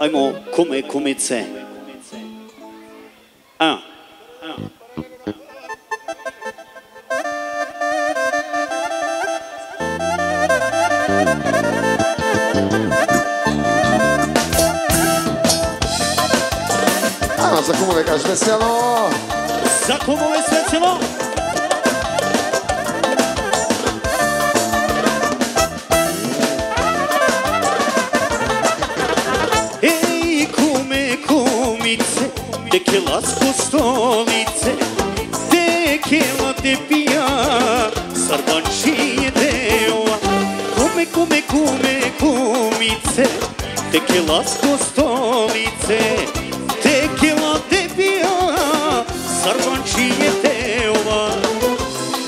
un mot, come comice. Un. A za komu nekažeme selo? Za komu nekažeme selo? che lasco stolice te che lo debio sarvanci e teva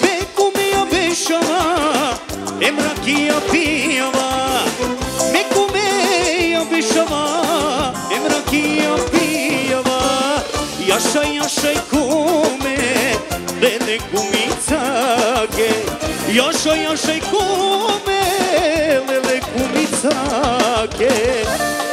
be come a beshava emra ki a piva me come a beshava emra ki a piva yaşa yaşa kume bene kumitsage yaşa yaşa kume lele kumitsage থাকে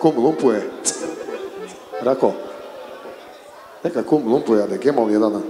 como lumpur é. Racó. É que como lumpur é, daqui que mal ia dar não.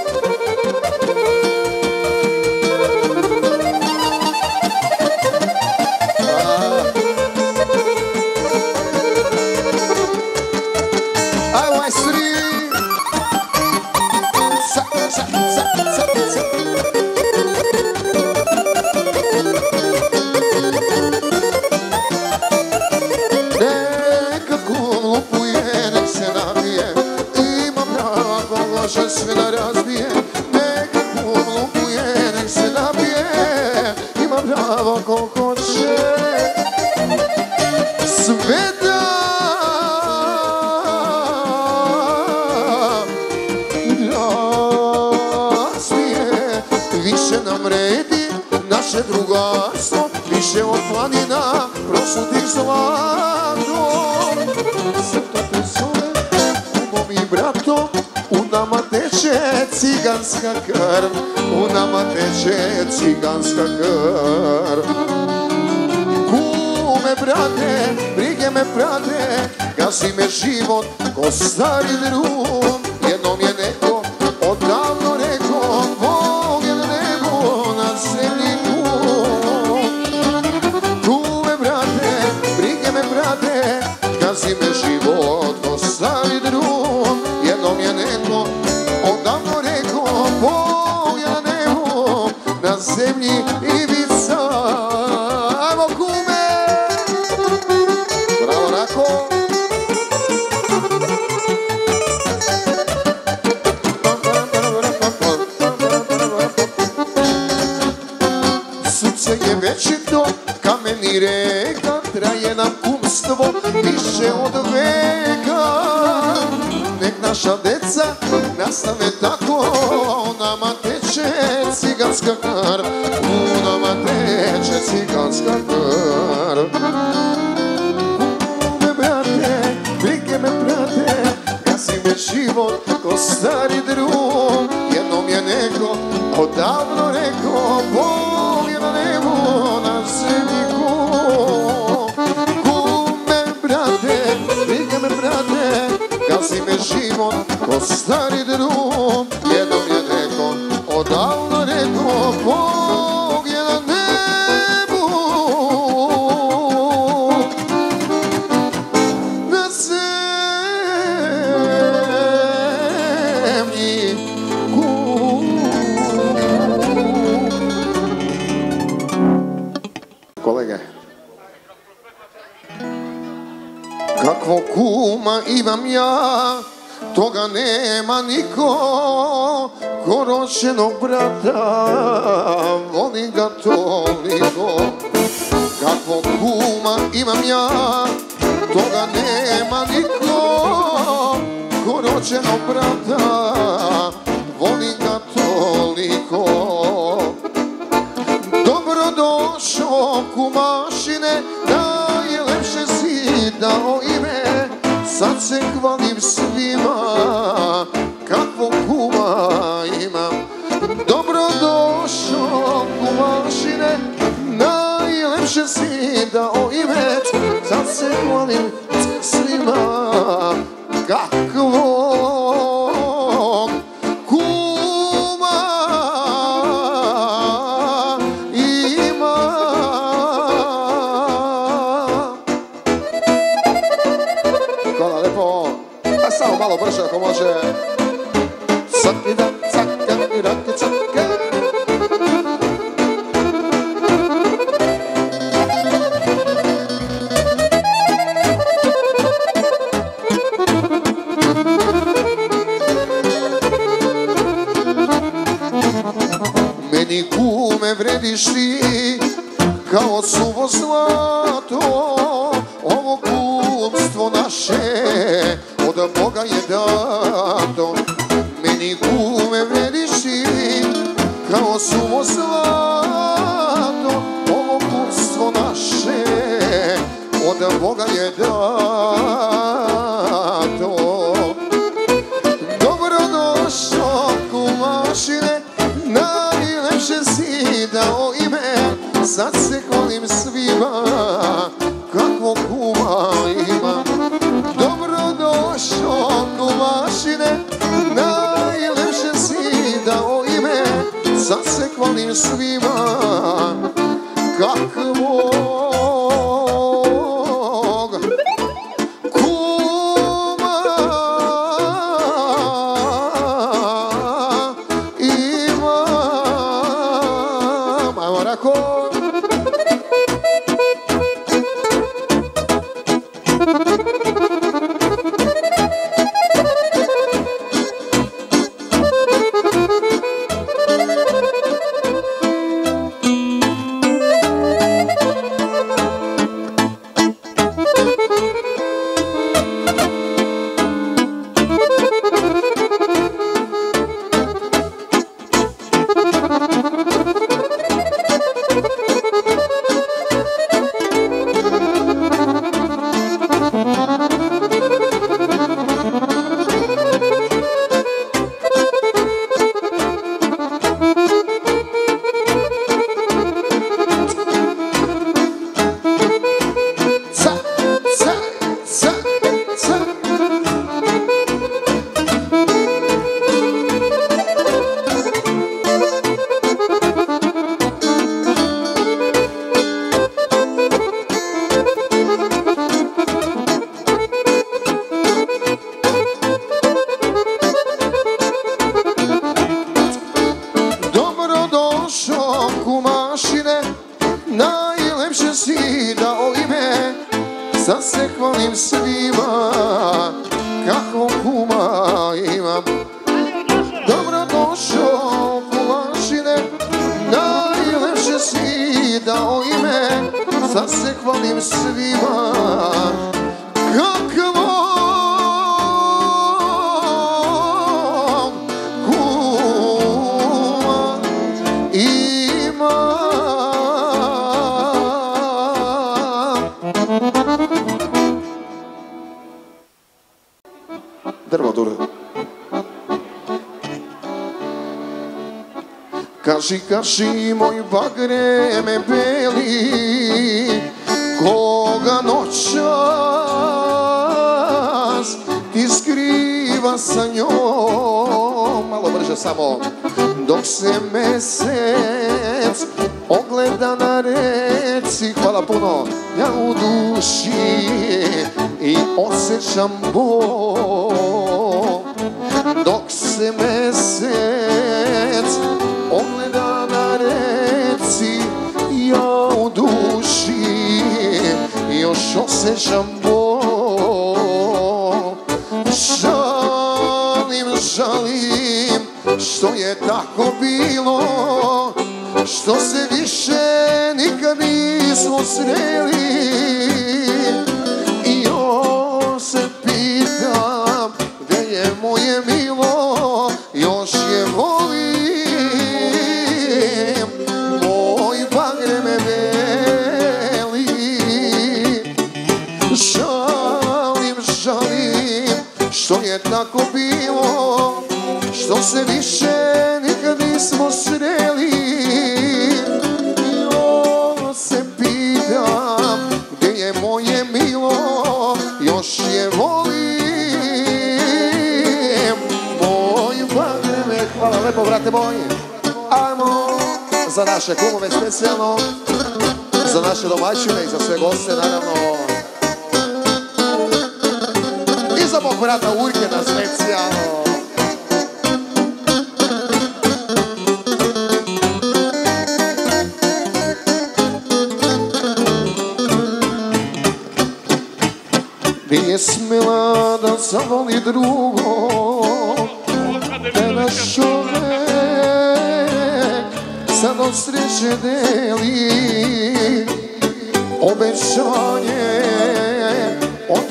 vrediš ti kao suvo zlato Ovo kupstvo naše od Boga je dato. Meni kume vrediš ti kao suvo zlato Ovo kupstvo naše od Boga je dato.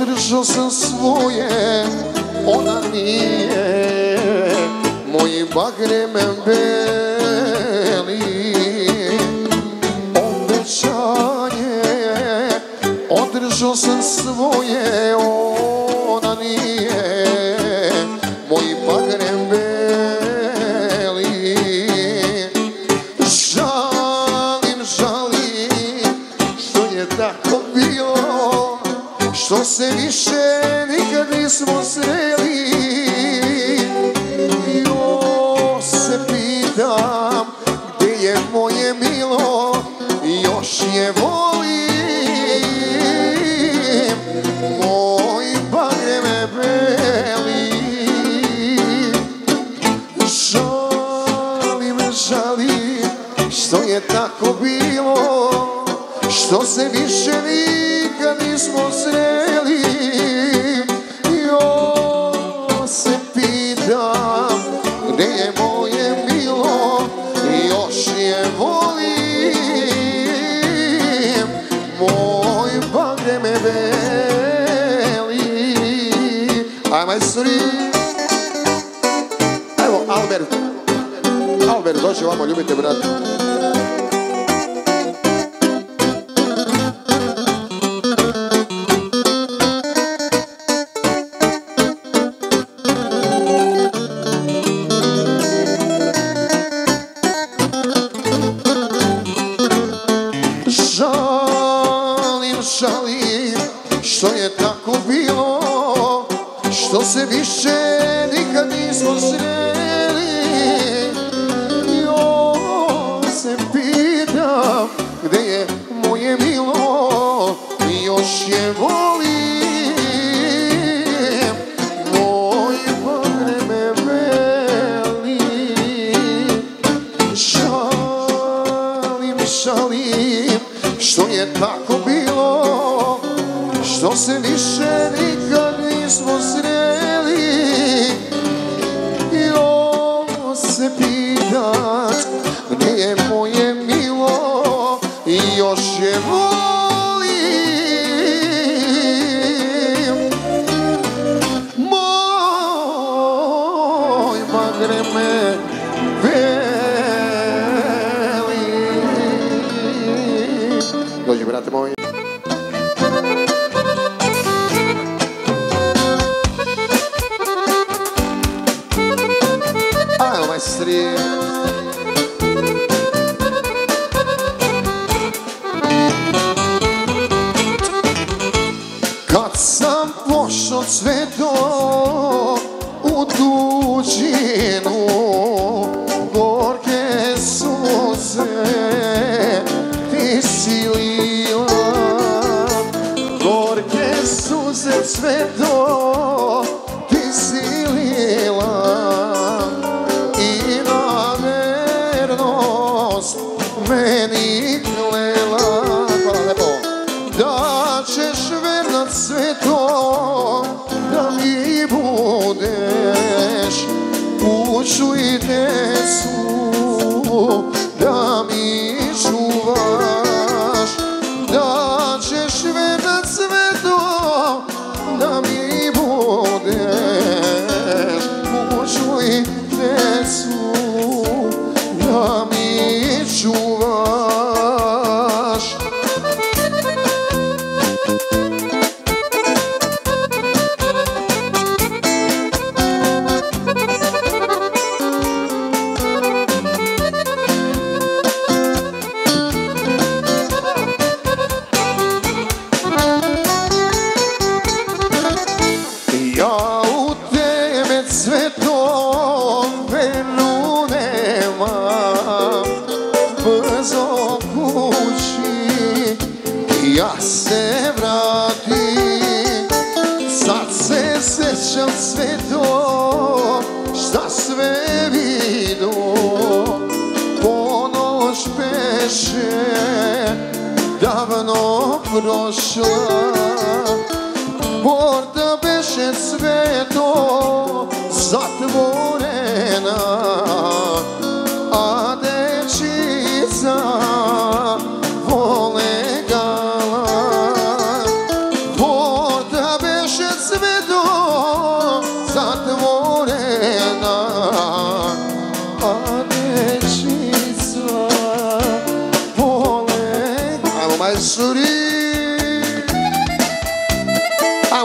držao sam svoje, ona nije, moji bagre me.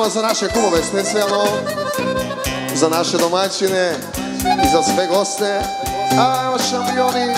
Pozdrav za naše kumove specijalno, za naše domaćine i za sve goste. Ajmo šampioni!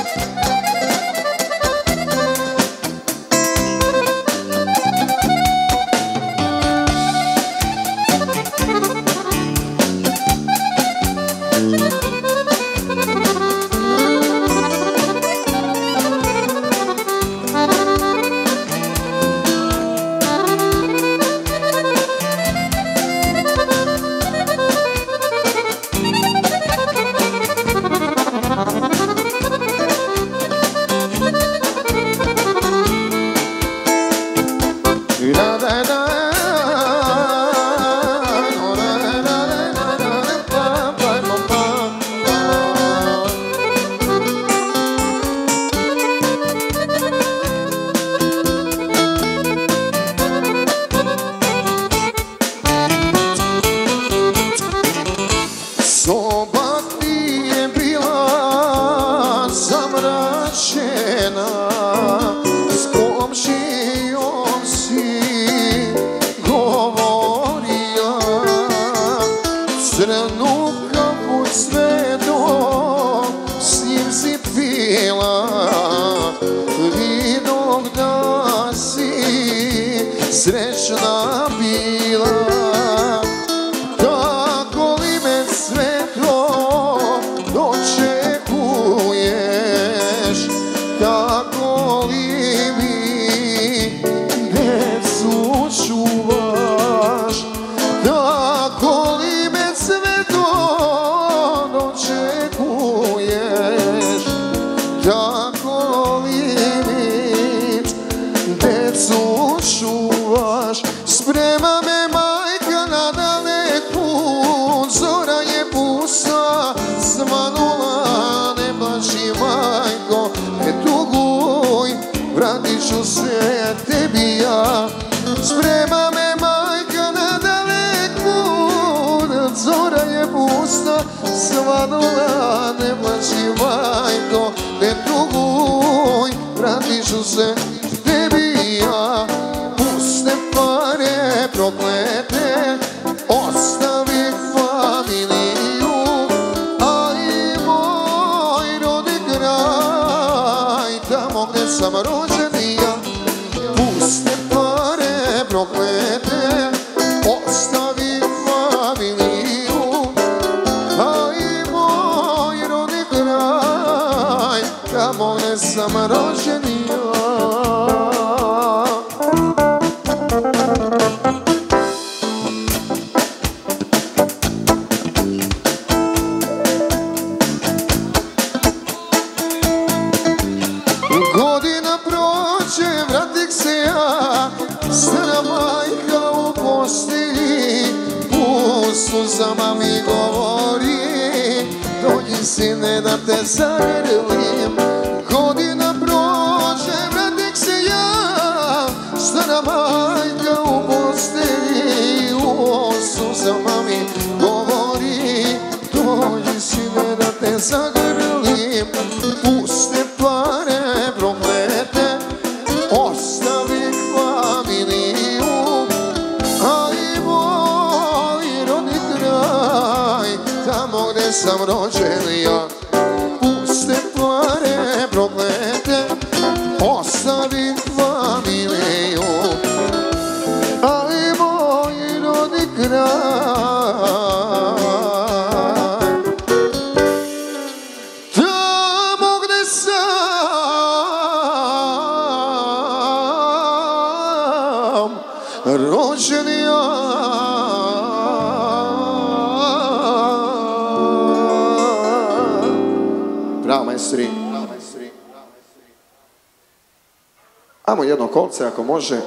novce ako može.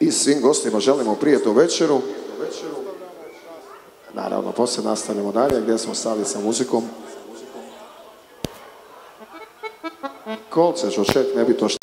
I svim gostima želimo prijetnu večeru. Naravno, poslije nastavljamo dalje gdje smo stali sa muzikom. Kolce, žočet, ne bi to što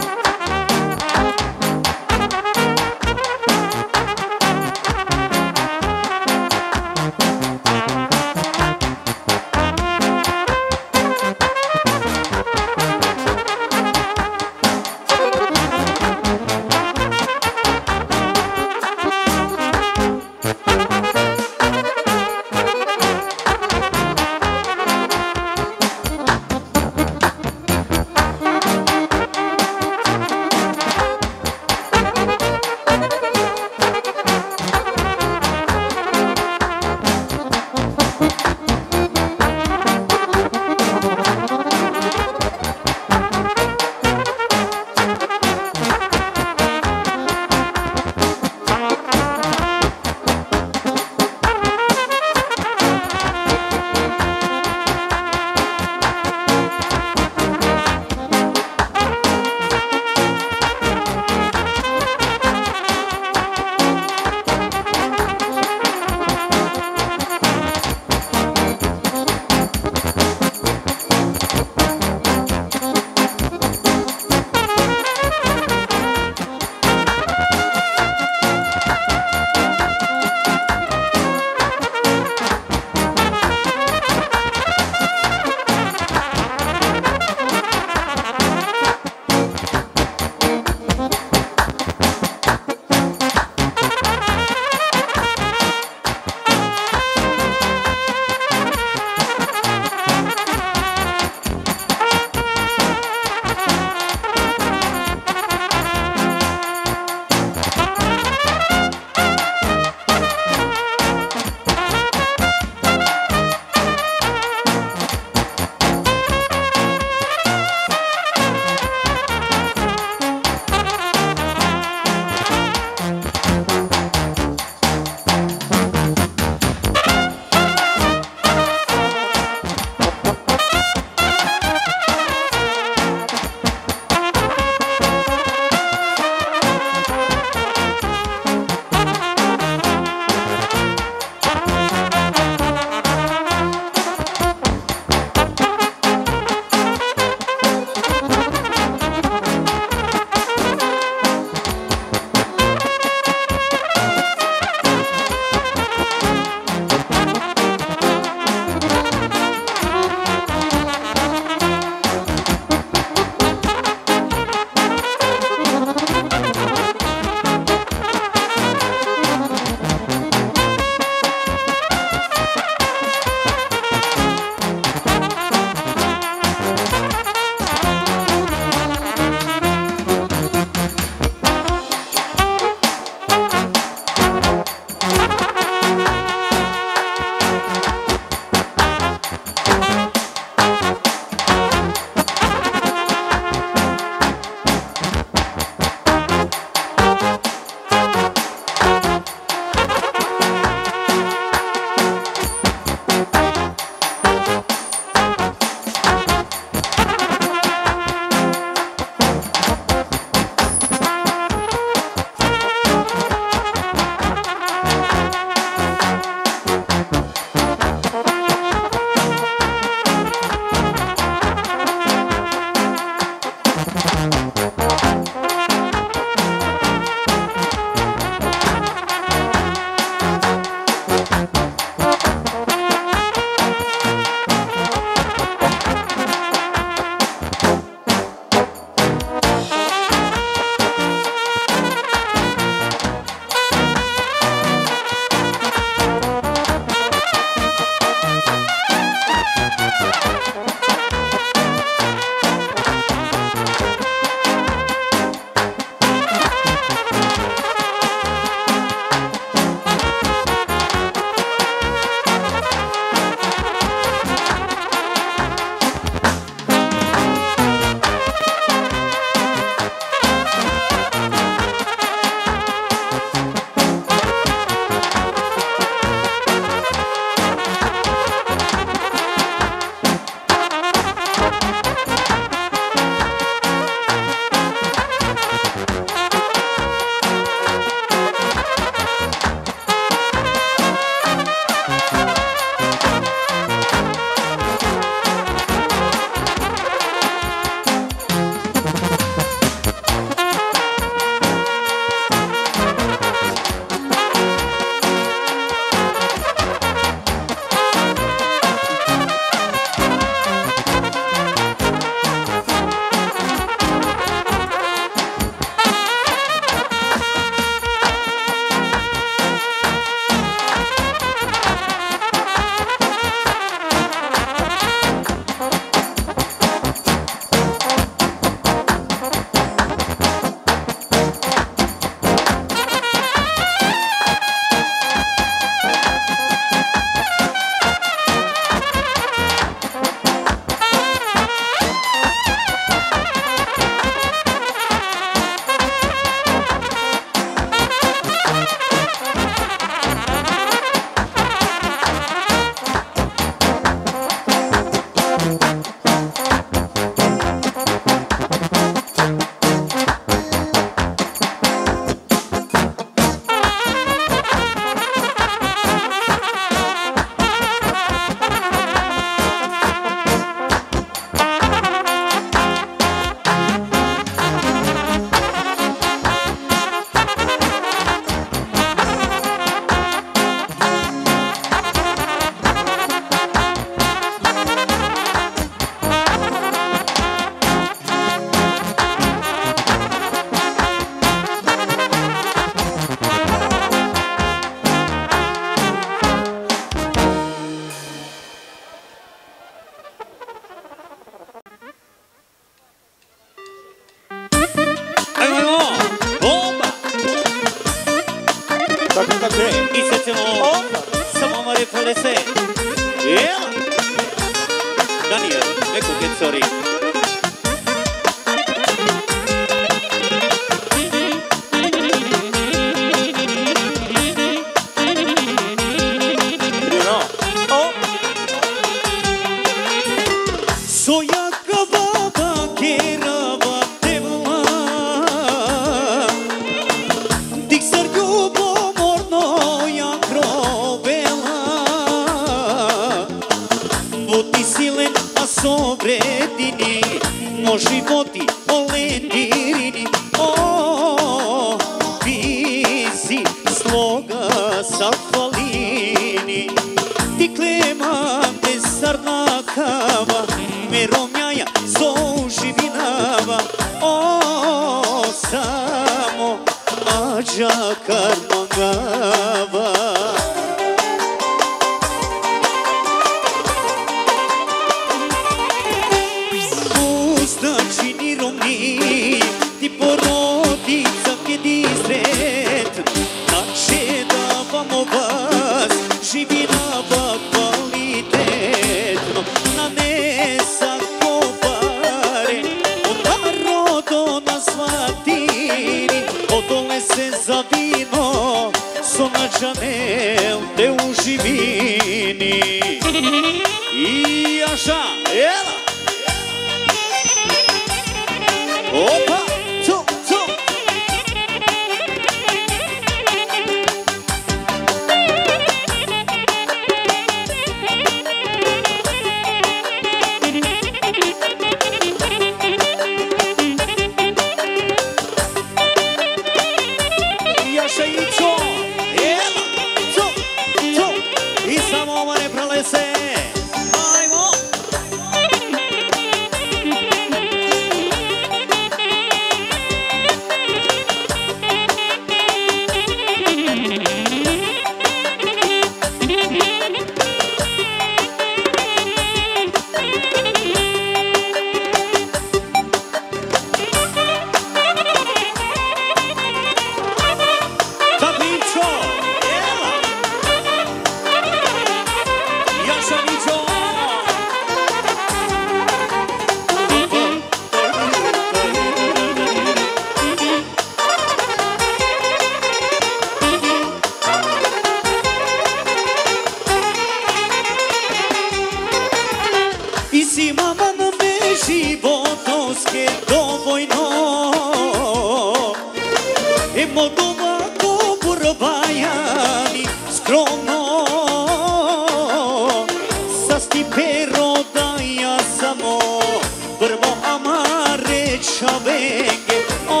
देंगे। ओ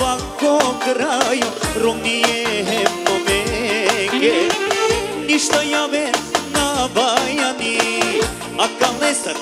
पाको ग्रायो रुंगिए मोमेंगे Ništo ja ve nabajani, a kamesar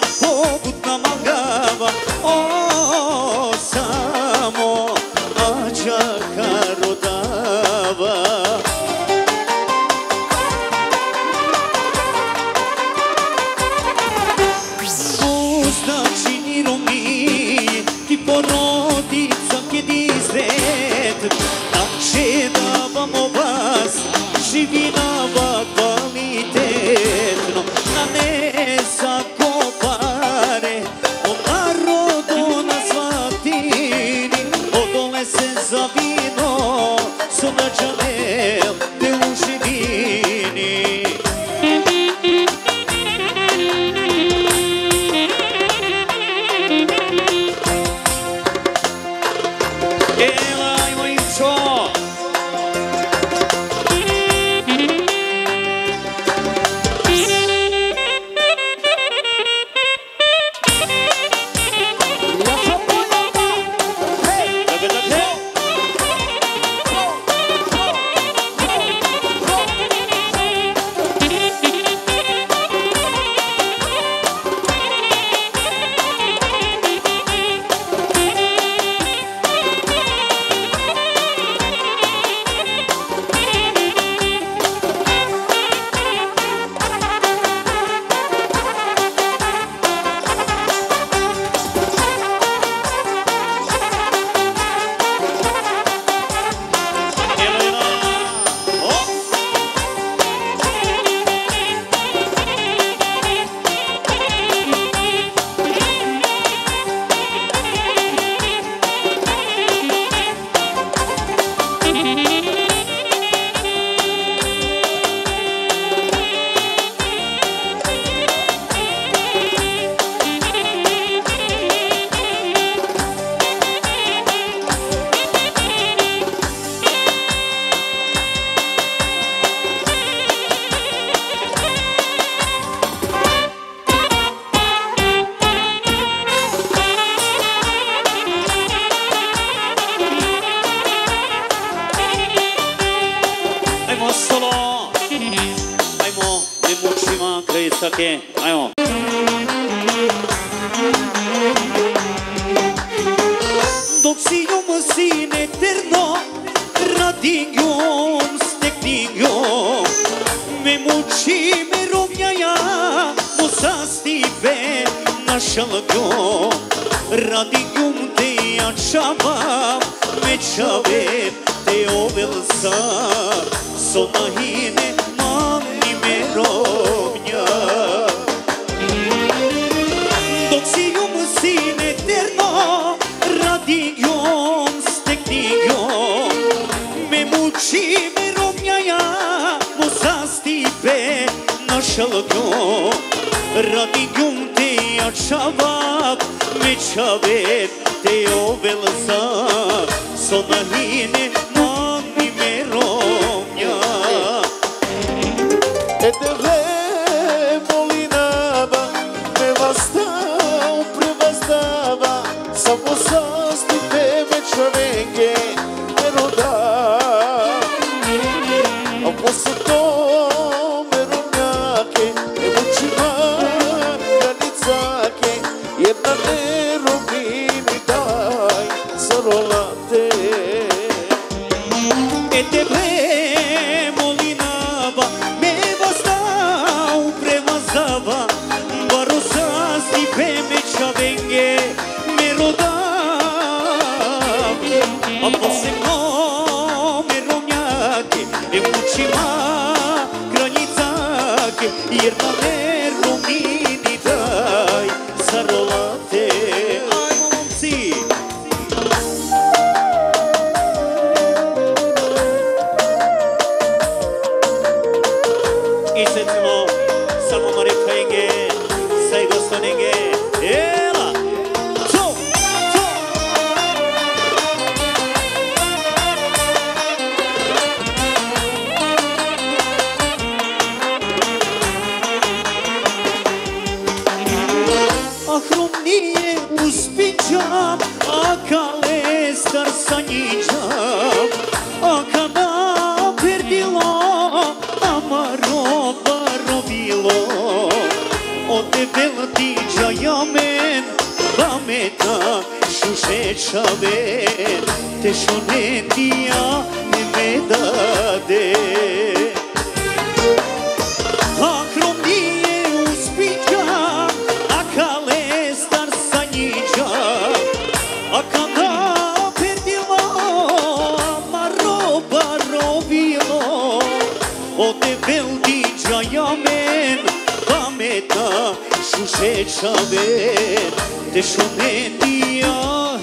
شوشه شبه تشونه دیا مداده Şuşe çaber de şubediyan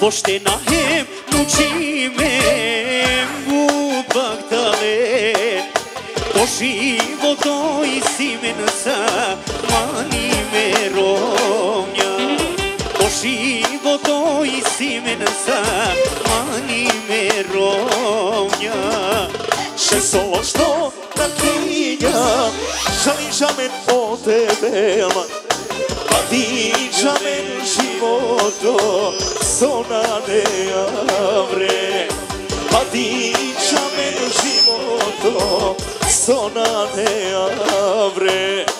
Поштена хем, научи ме, му пак да ле. По живото и си мен са, мани ме ромња. По живото и си мен са, мани ме ромња. Ше соло што на кинја, жалиш ја мен о тебе, ама, па ти жа жи. modo sonane avre Adicia meno sono ne avrei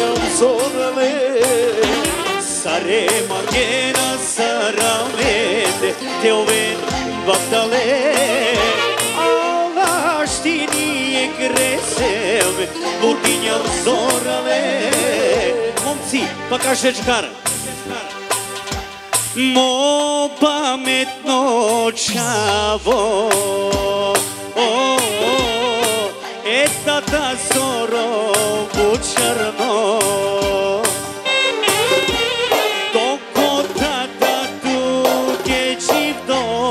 Sanam zorale Sare margena saramete Te oven vaptale Alaštini je gresem Burginja zorale Momci, pa kaže čkar Mo pametno čavo чистата зоро бучарно Токотата туке чивдо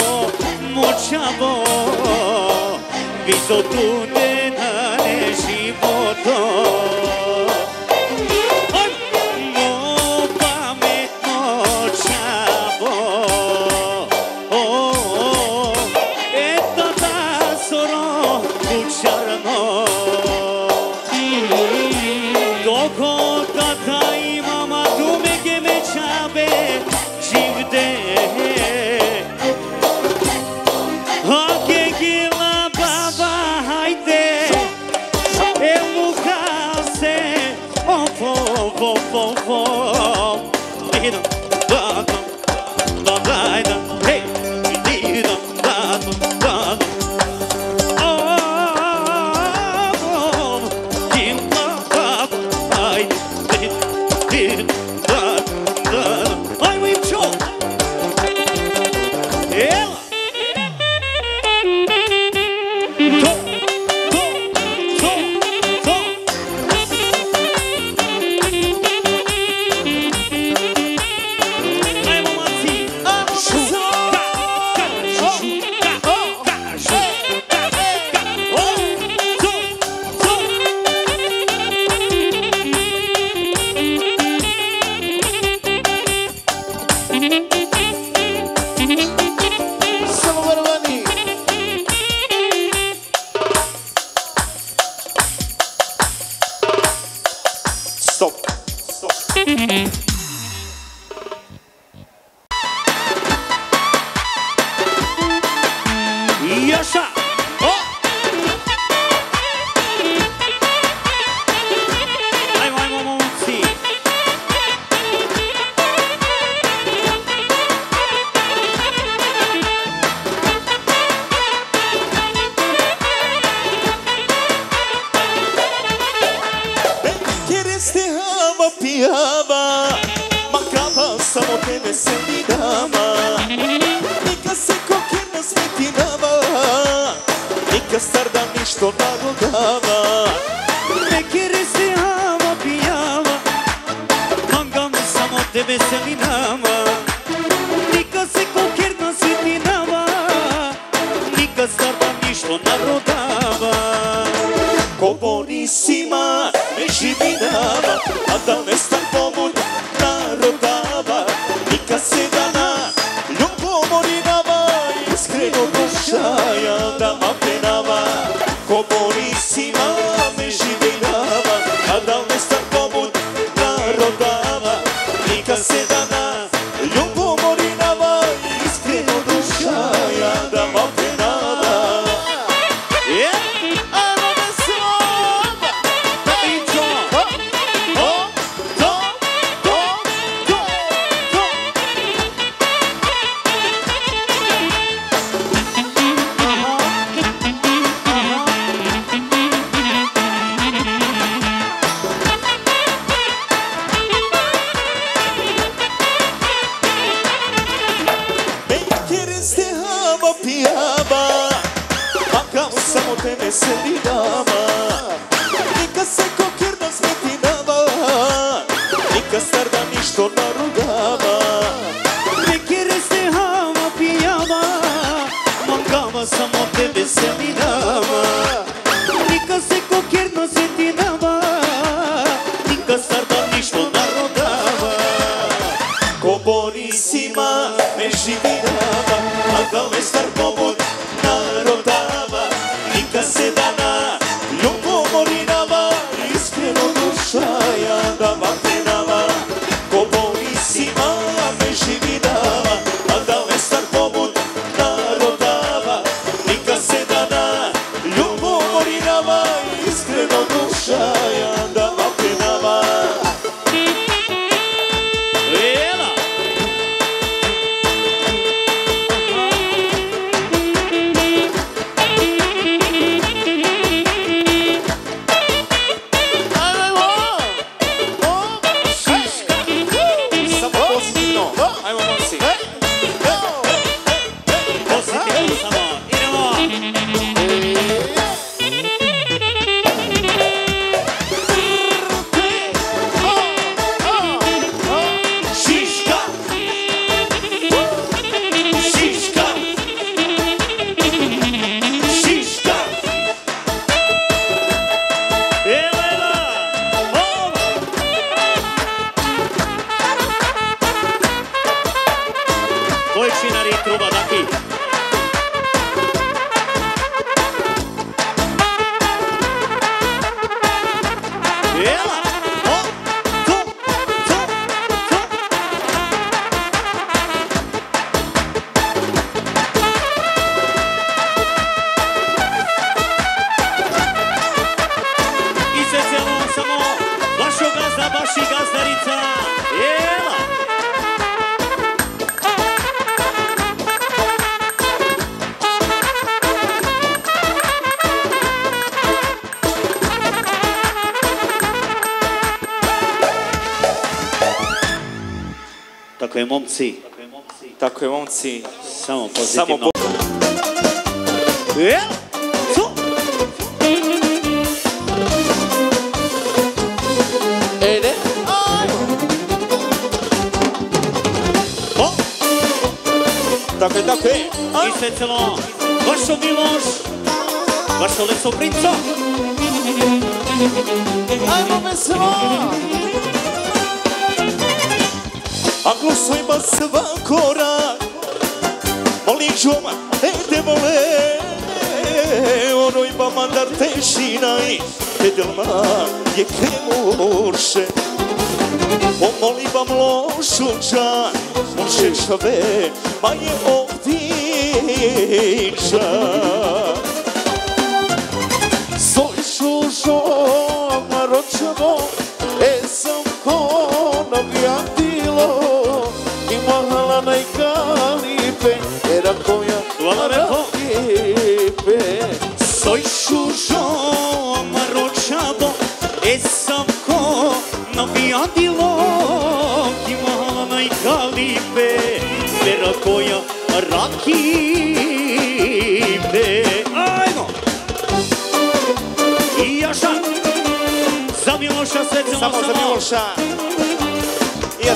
мочаво Висоту не на живото samo Bog. Evo! Dakle, dakle, iste celo, vašo Miloš, vašo leso princo. Ajmo veselo! A glušajmo sva korak, joma e Te vole noi pa mandar težina i Pedelma je kremurše Pomoli vam lošu džan On šešave ma e o ti je ovdiča su žoma ročavo E son con ko navijatilo I mahala najkrivo koja rakite Ajmo! I jaša Za Miloša se samo za Miloša. I ja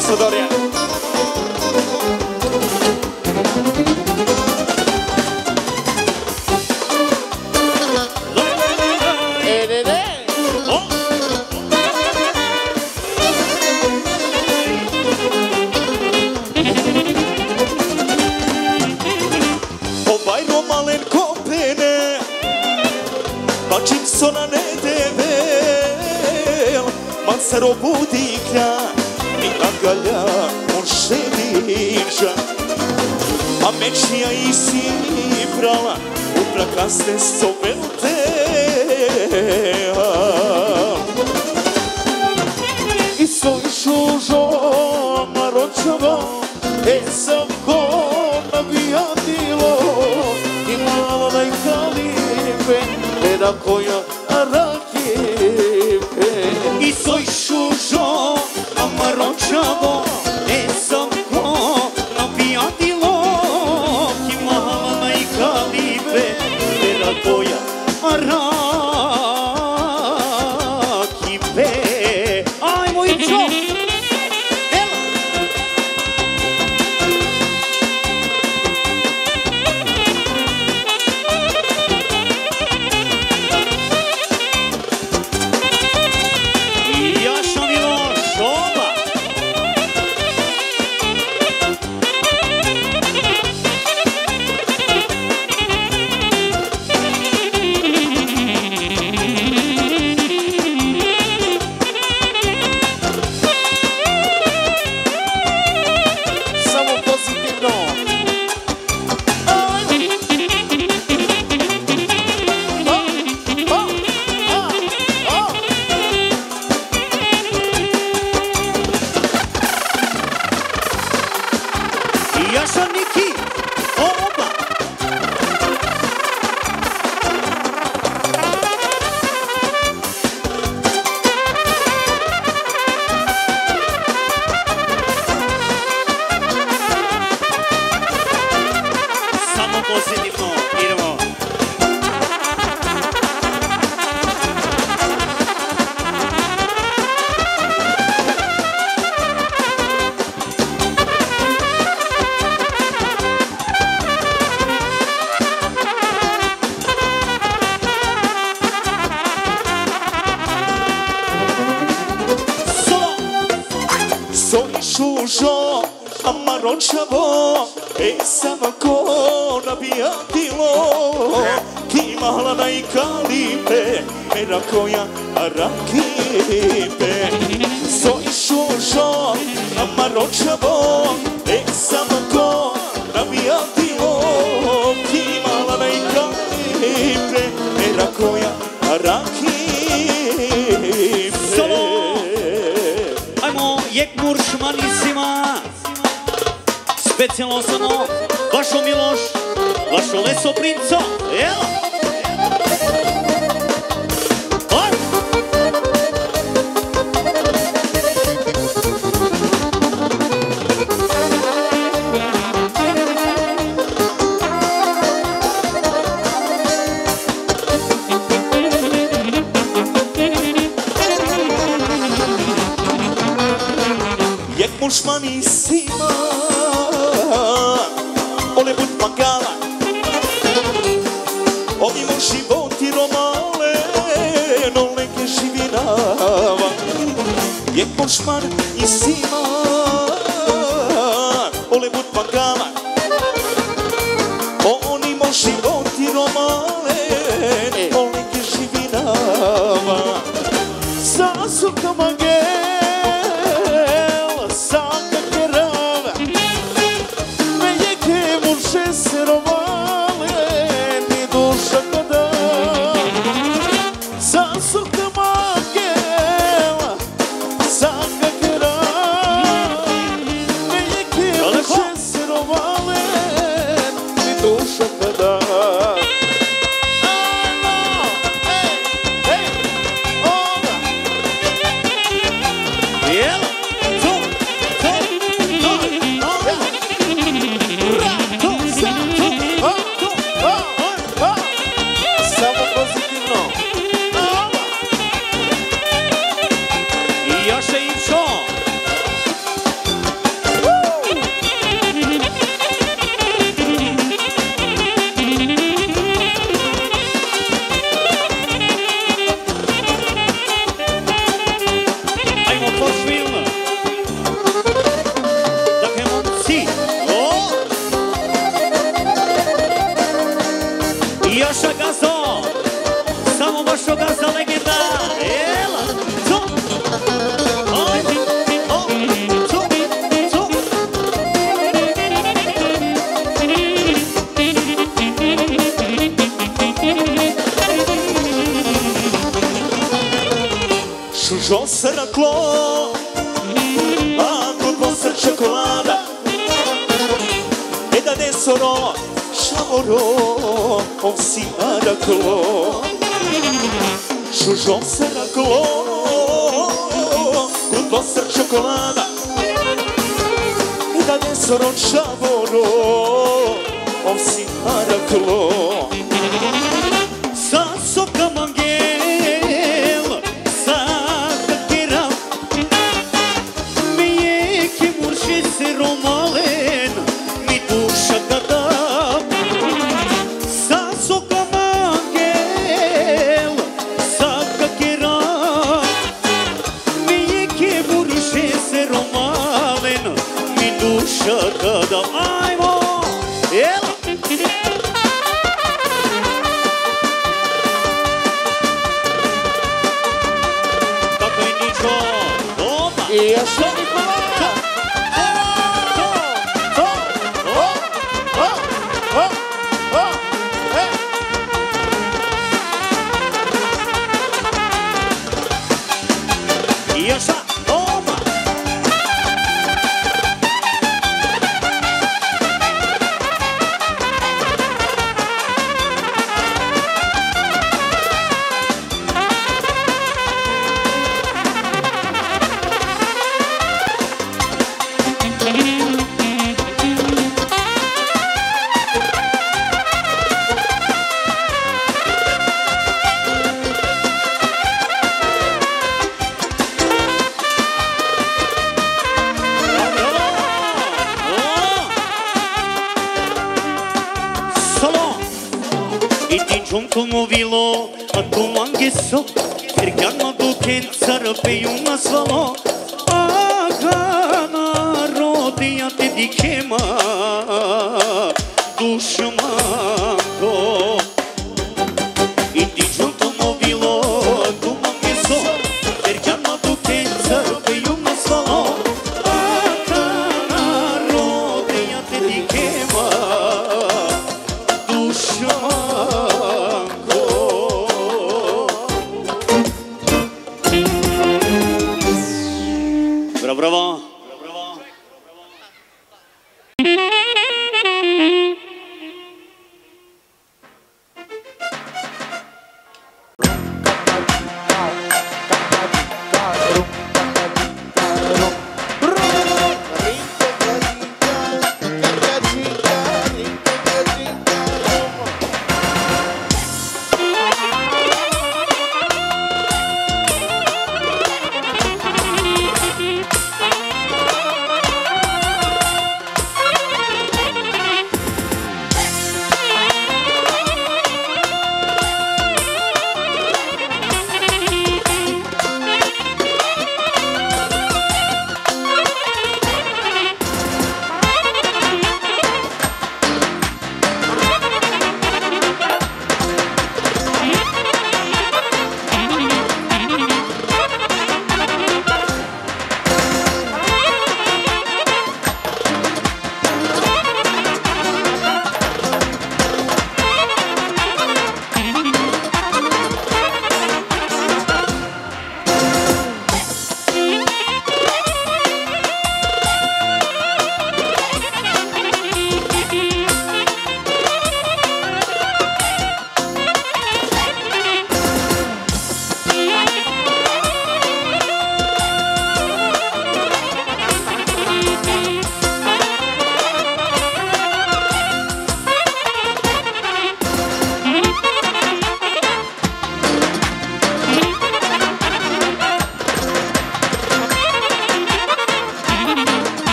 Isso.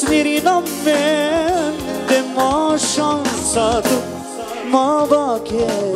smirinam men, de ma shansatu, ma bakje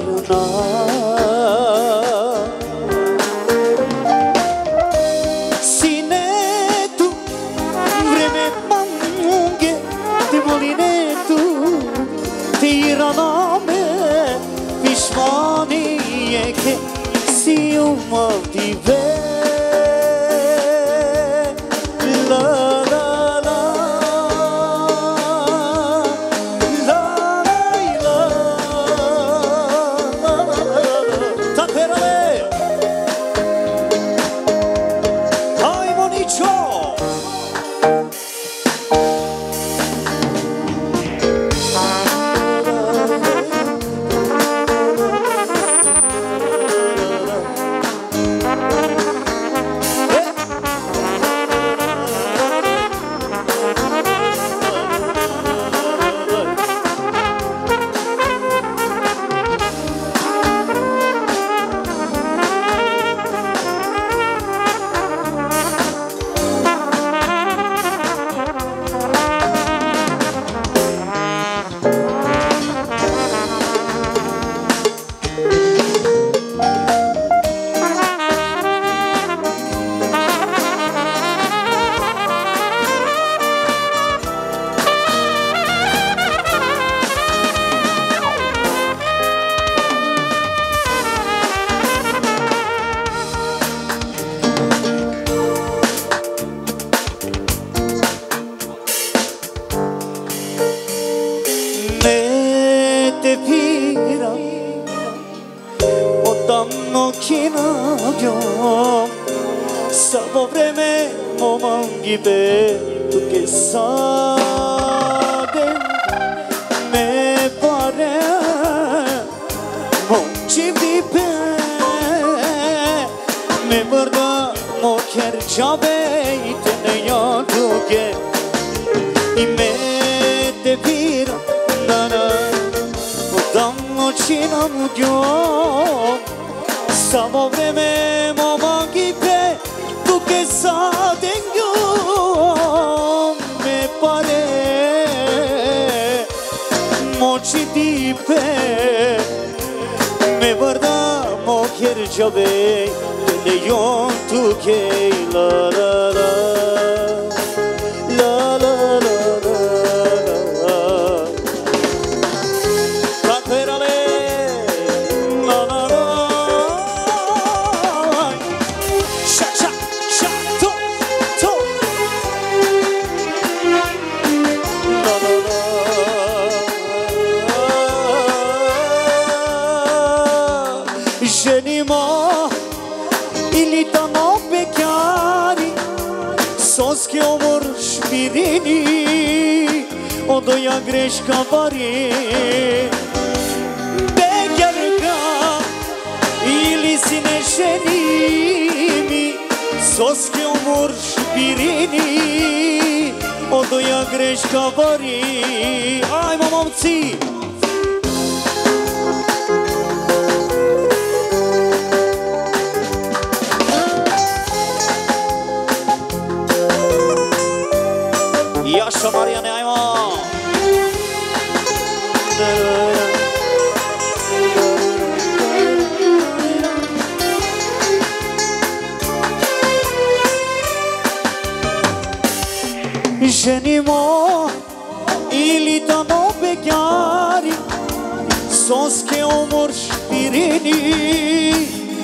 sos che umorš birini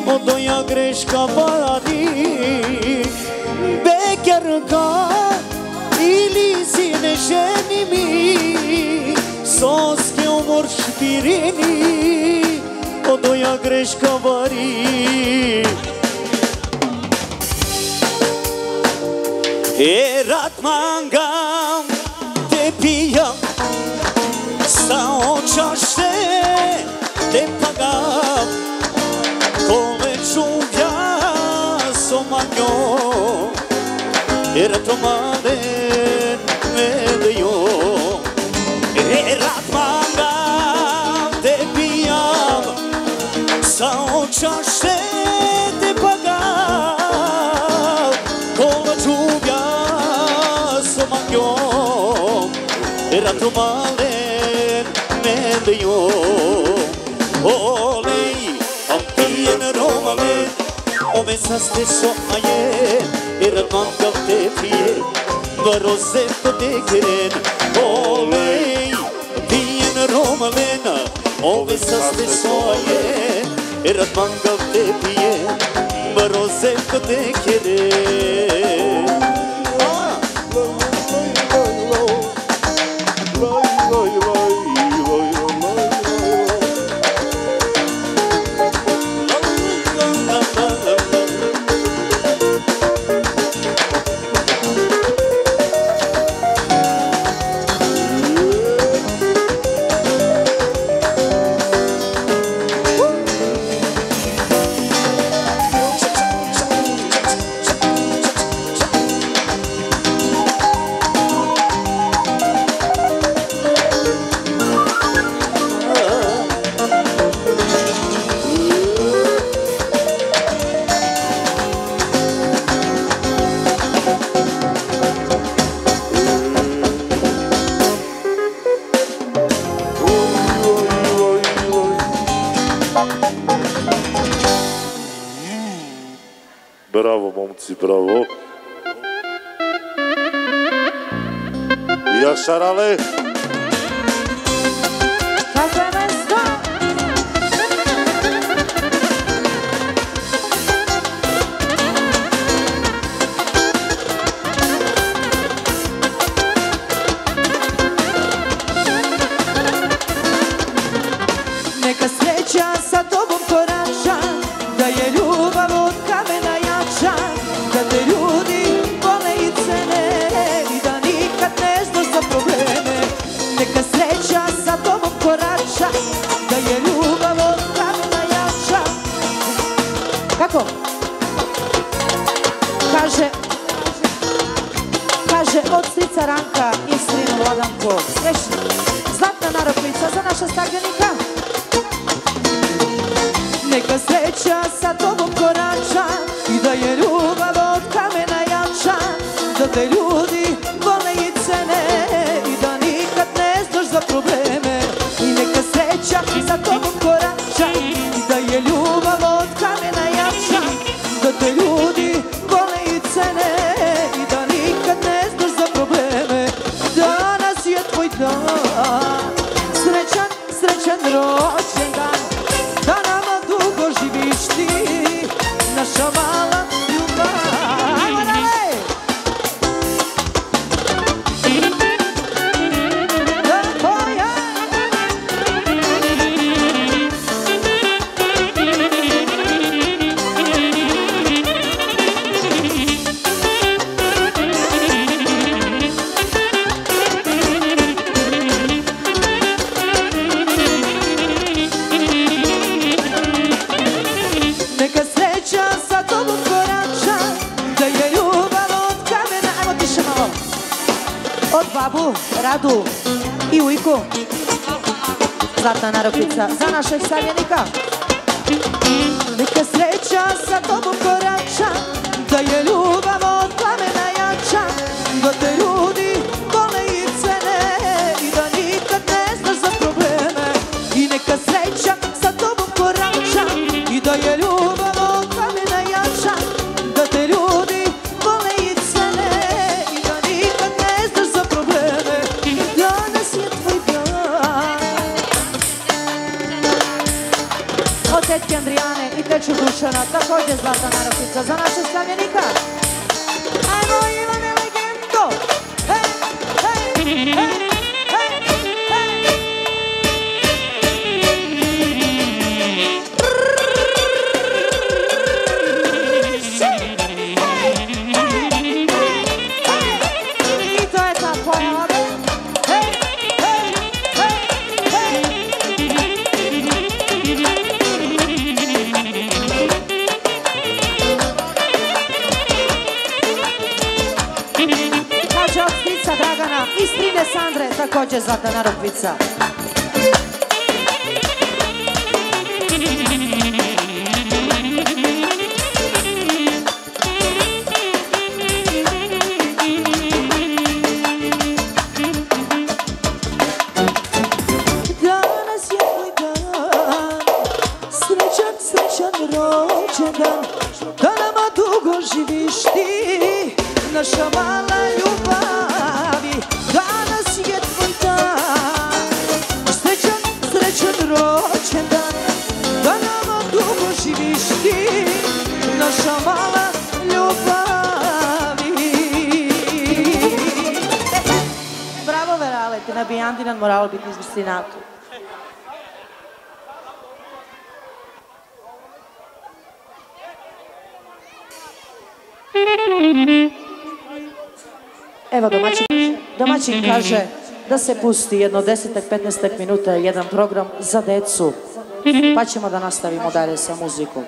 Odoja greška barani Bekarka ili si ne ženi mi. Sos che umorš birini Odoja greška bari Erat manga te pagavo come giuglia somagno era trovare meglio era pagav te piav sao ciasce te pagav come giuglia somagno era trovare meglio olej, han pijen romale, ome sa stesso aje, ir mangal te pije, varoze potekren, olej, pijen romalena, ome sa stesso aje, ir mangal te pije, varoze potekren. тетки Андријане и Течу Душана, такође Злата Нарокица за наше славјеника. Ајмо Иване легендо! Хеј, хеј, хеј! not a pizza. se pusti jedno 10-15 minuta jedan program za decu, mhm. pa ćemo da nastavimo dalje sa muzikom.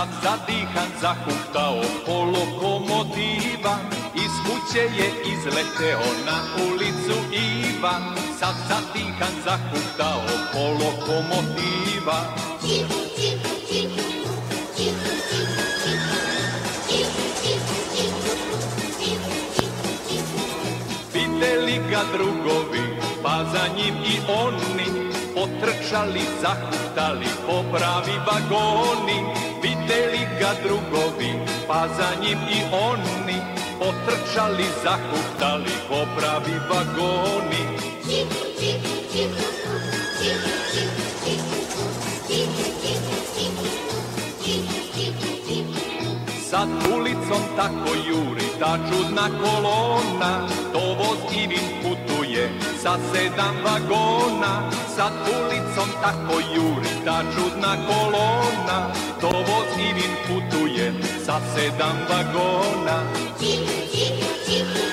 Sam zadýchan zachuchtal po lokomotíva, iz kuće je izleteo na ulicu Ivan. sad zadýchan zachuchtal po lokomotíva. Tichu, tichu, tichu. Videli ga drugovi, pa za njim i oni, potrčali, zahutali popravi vagoni njega drugovi, pa za njim i oni, potrčali, zahuktali, popravi vagoni. Sad ulicom tako juri ta čudna kolona, to voz i put sa sedam vagona Sad ulicom tako juri ta čudna kolona. To voz Ivin putuje sa sedam vagona. Srećan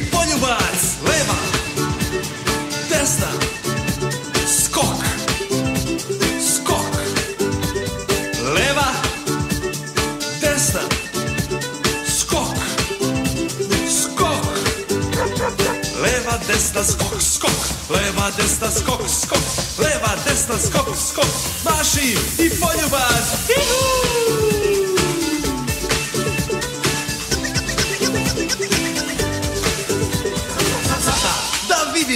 i poljubac, leva, desna, skok, skok, leva, desna, skok, skok, leva, desna, skok, skok, leva, desna, skok, skok, leva, desna, skok, skok, maši i poljubac, juhu!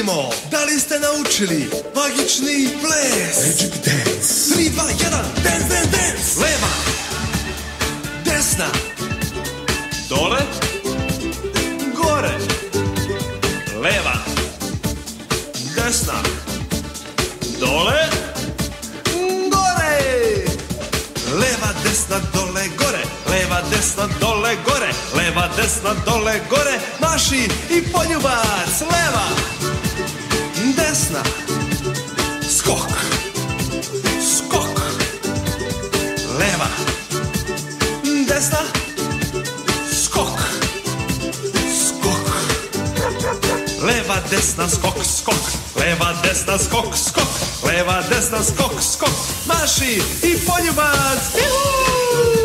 vidimo. Da li ste naučili magični ples. Magic dance. 3, 2, 1, dance, dance, dance. Leva, desna, dole, gore, leva, desna, dole, gore, leva, desna, dole, gore, leva, desna, dole, gore, leva, desna, dole, gore, maši i poljubac, leva, desna Skok. Skok. Leva. Desna. Skok. Skok. Leva desna skok skok. Leva desna skok skok. Leva desna skok skok. Maši i poljubac.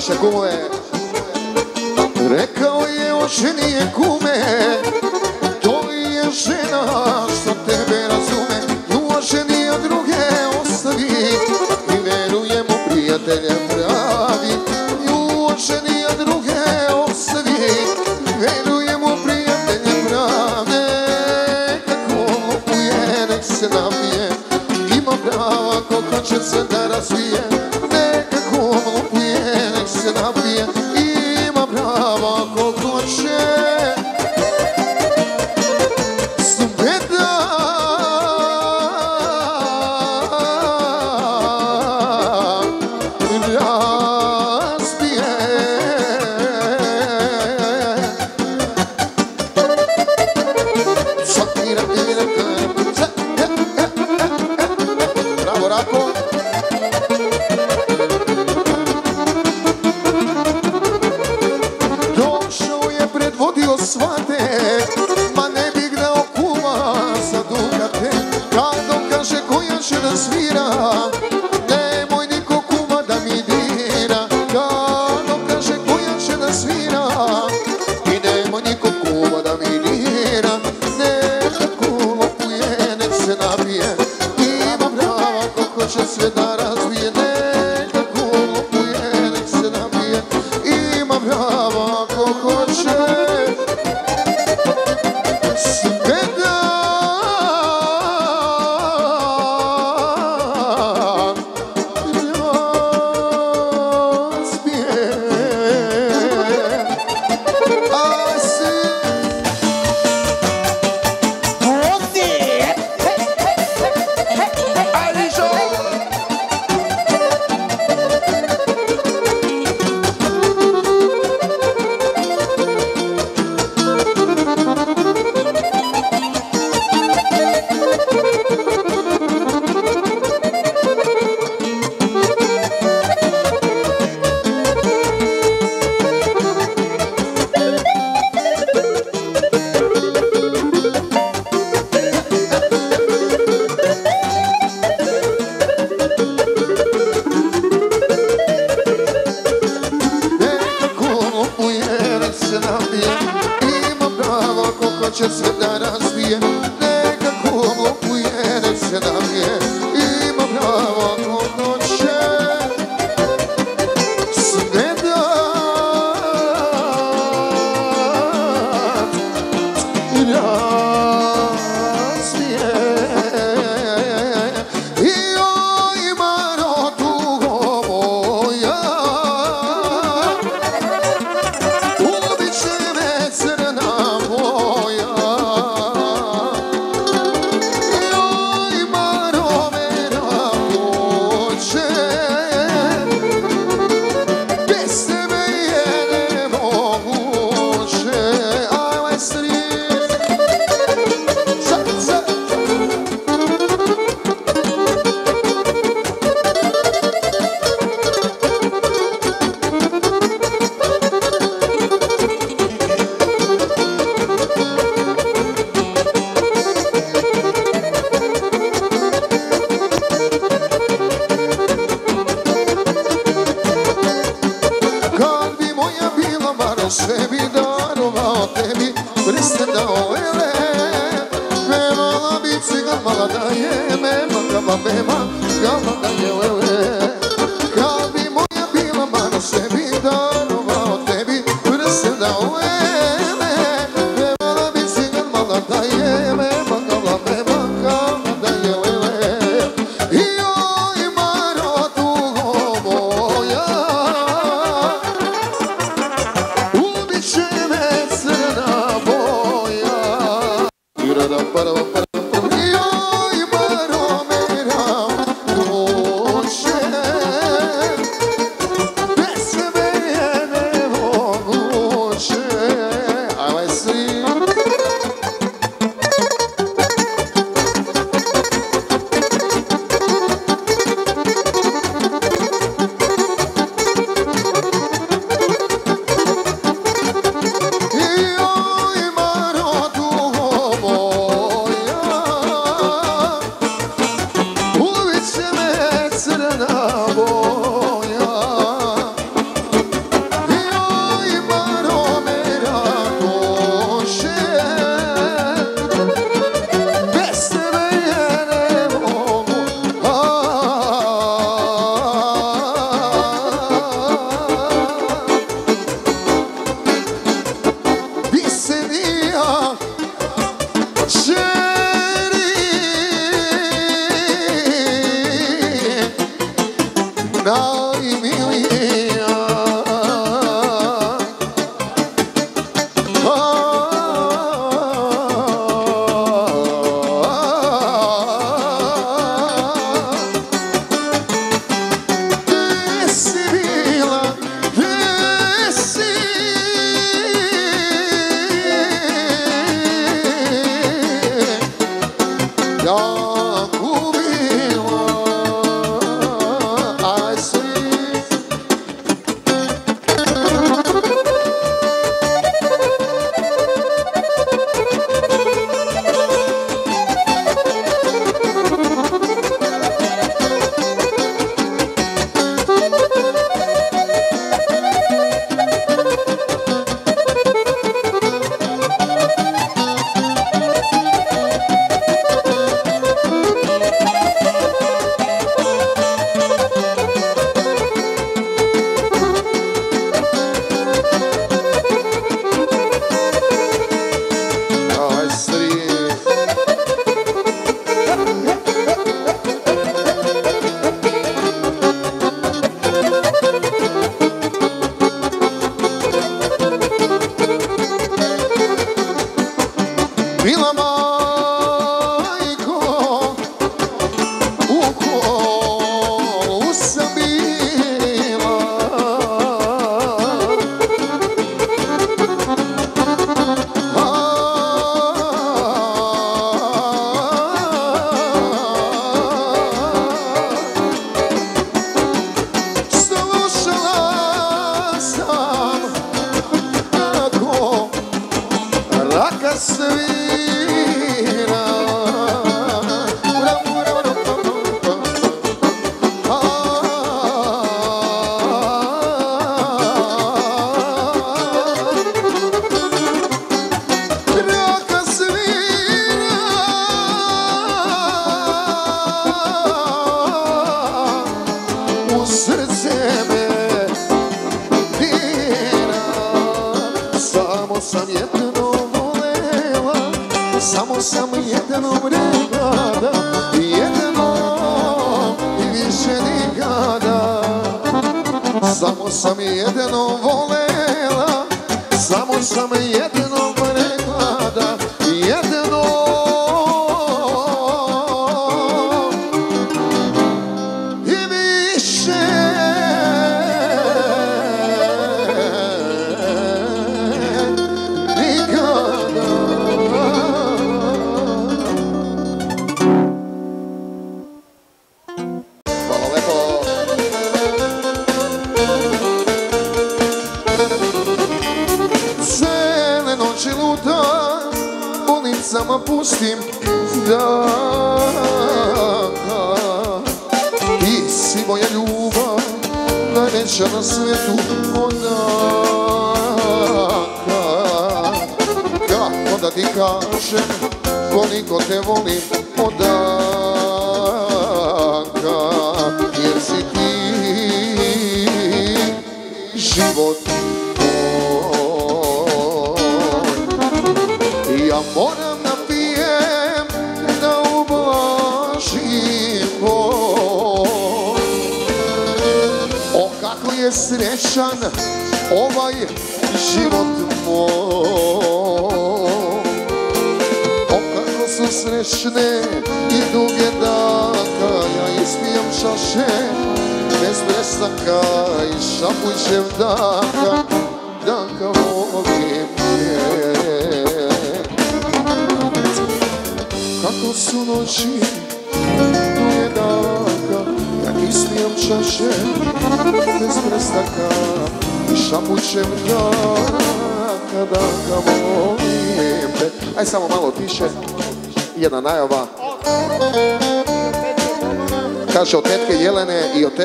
Shekumu de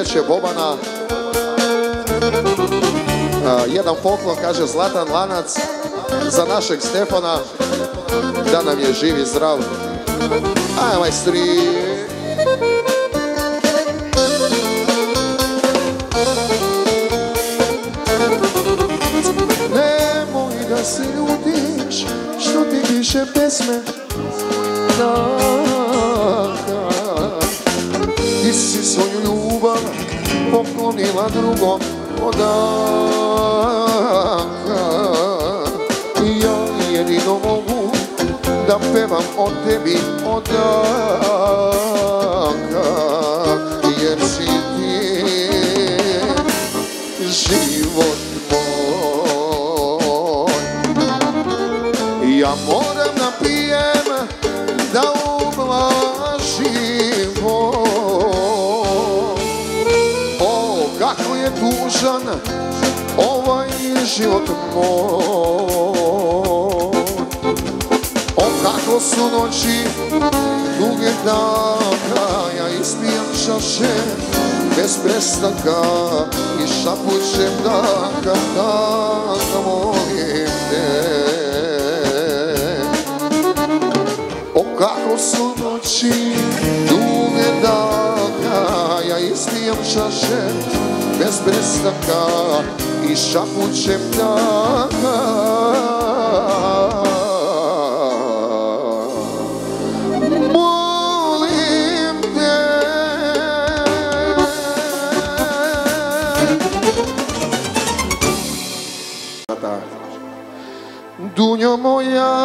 izvješće Bobana. Jedan poklon, kaže Zlatan Lanac, za našeg Stefana, da nam je živi zdrav. Aj, stream. drugom odaka Ja jedino mogu da pevam o tebi odaka tužan ovaj život moj. O kako su noći duge dana Ja ispijam čaše bez prestaka I šapućem daka daka moje te O kako su noći duge dana Ja ispijam čaše bez prestaka i šapućem dana molim te. Dunjo moja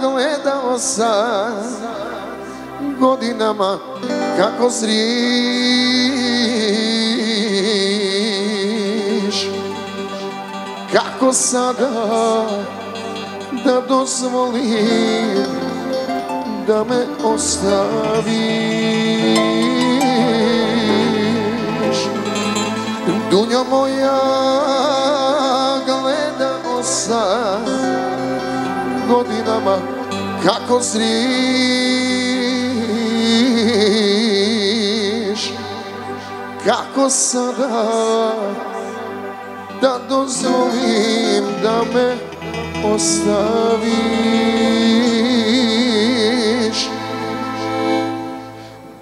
gledao sam godinama kako zrije. Kako sada da dozvolim da me ostaviš Dunjo moja gledao sam godinama kako zriš Kako sada da me ostaviš.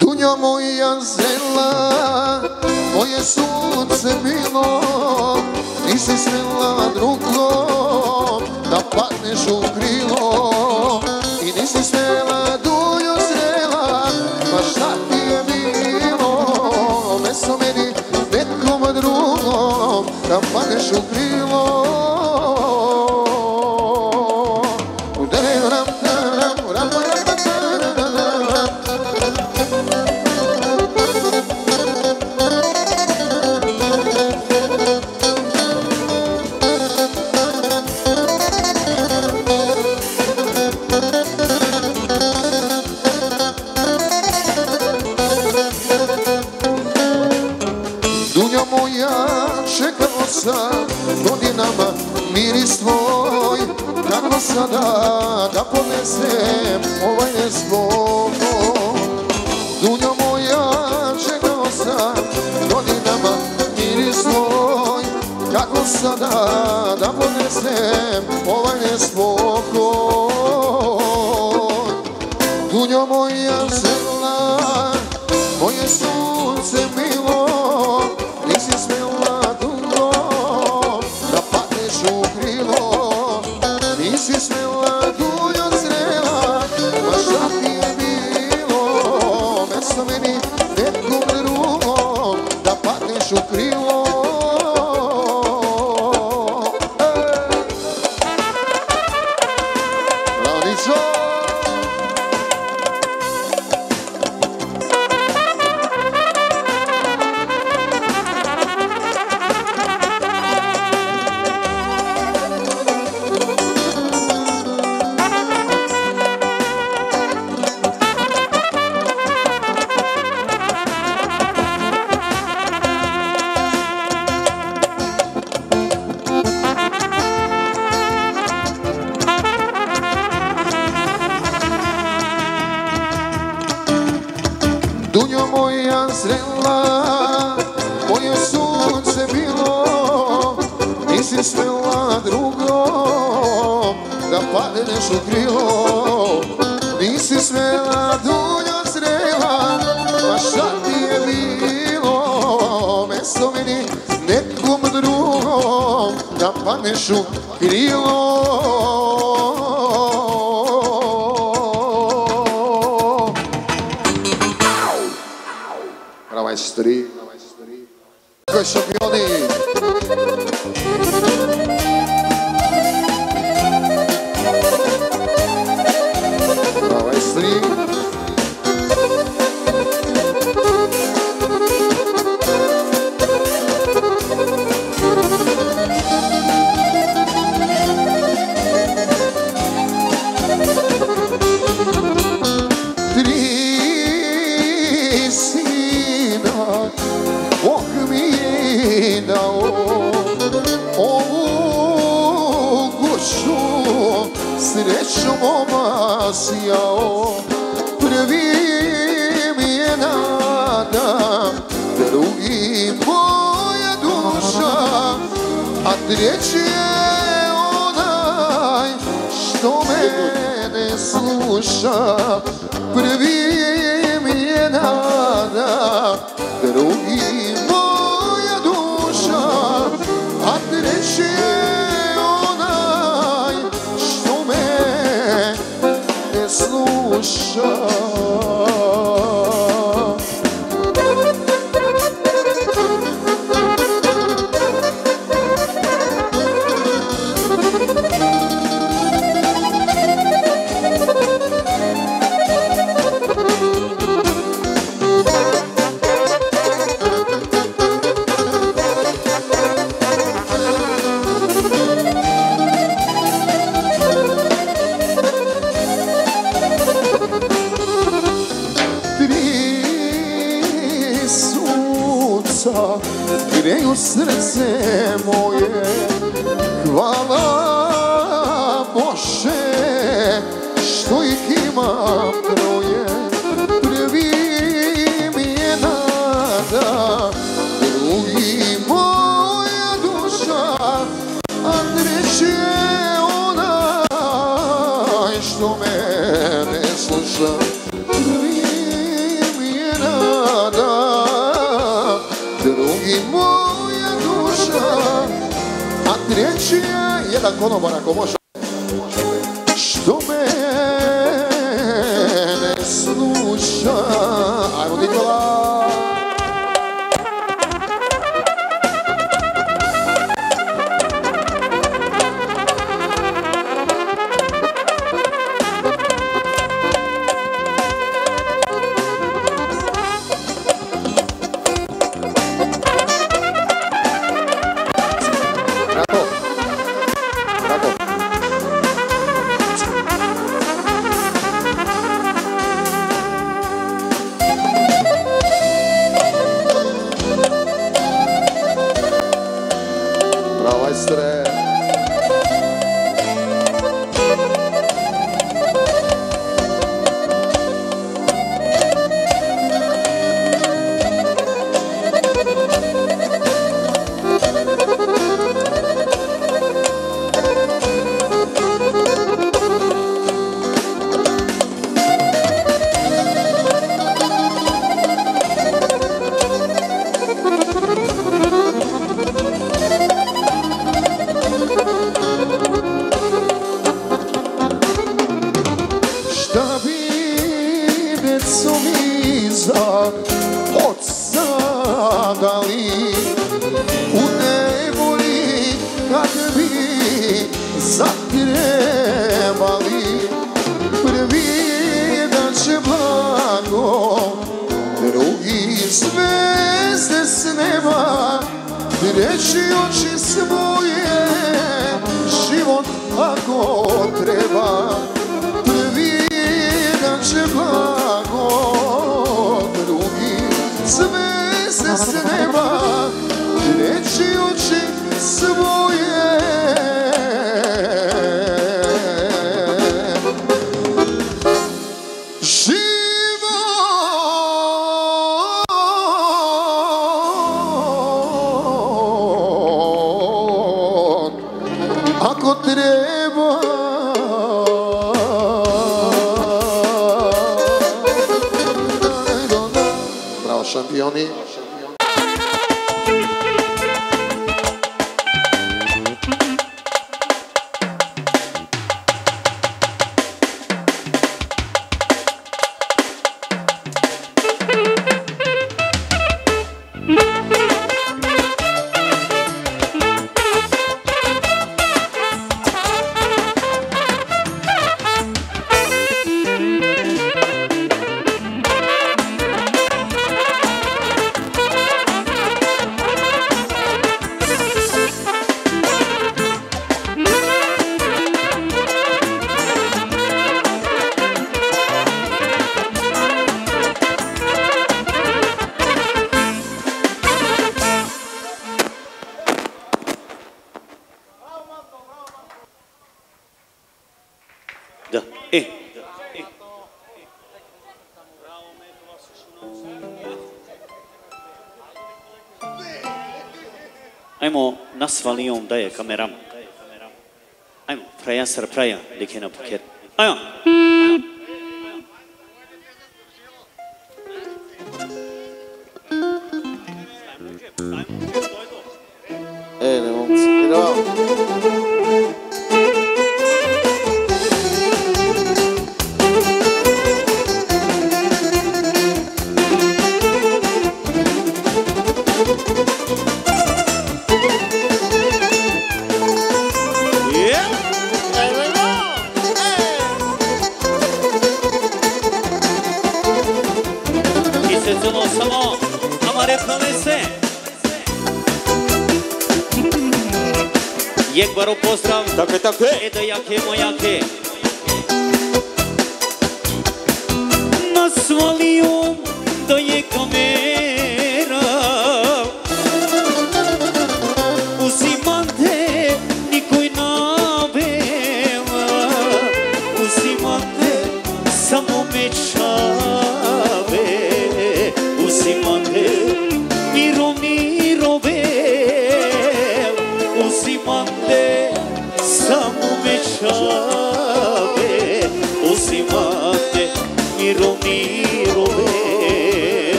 Dunja moja zela, moje sunce milo Nisi smjela drugom da patneš u sa godinama miris tvoj Kako sada da ponesem ovaj nezbog Dunjo moja čekao sam godinama miris tvoj Kako sada da ponesem ovaj nezbog Dunjo moja žela, moje sunce mi फ्र सर फ्राइ देखिनु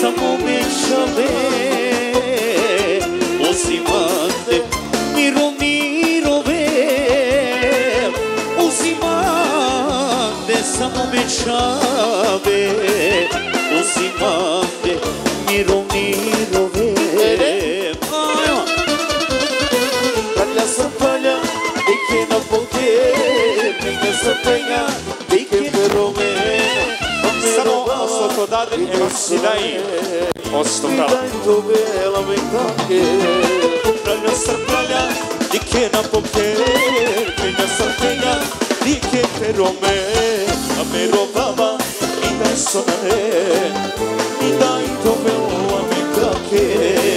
samo mešale Uzimate miro mirove Uzimate samo mešale Sidain Ostotala Sidain dovela ventake Pralja srplja Dike na poke Pralja srplja Dike perome A merovava I daj é sonare I daj dovela é ventake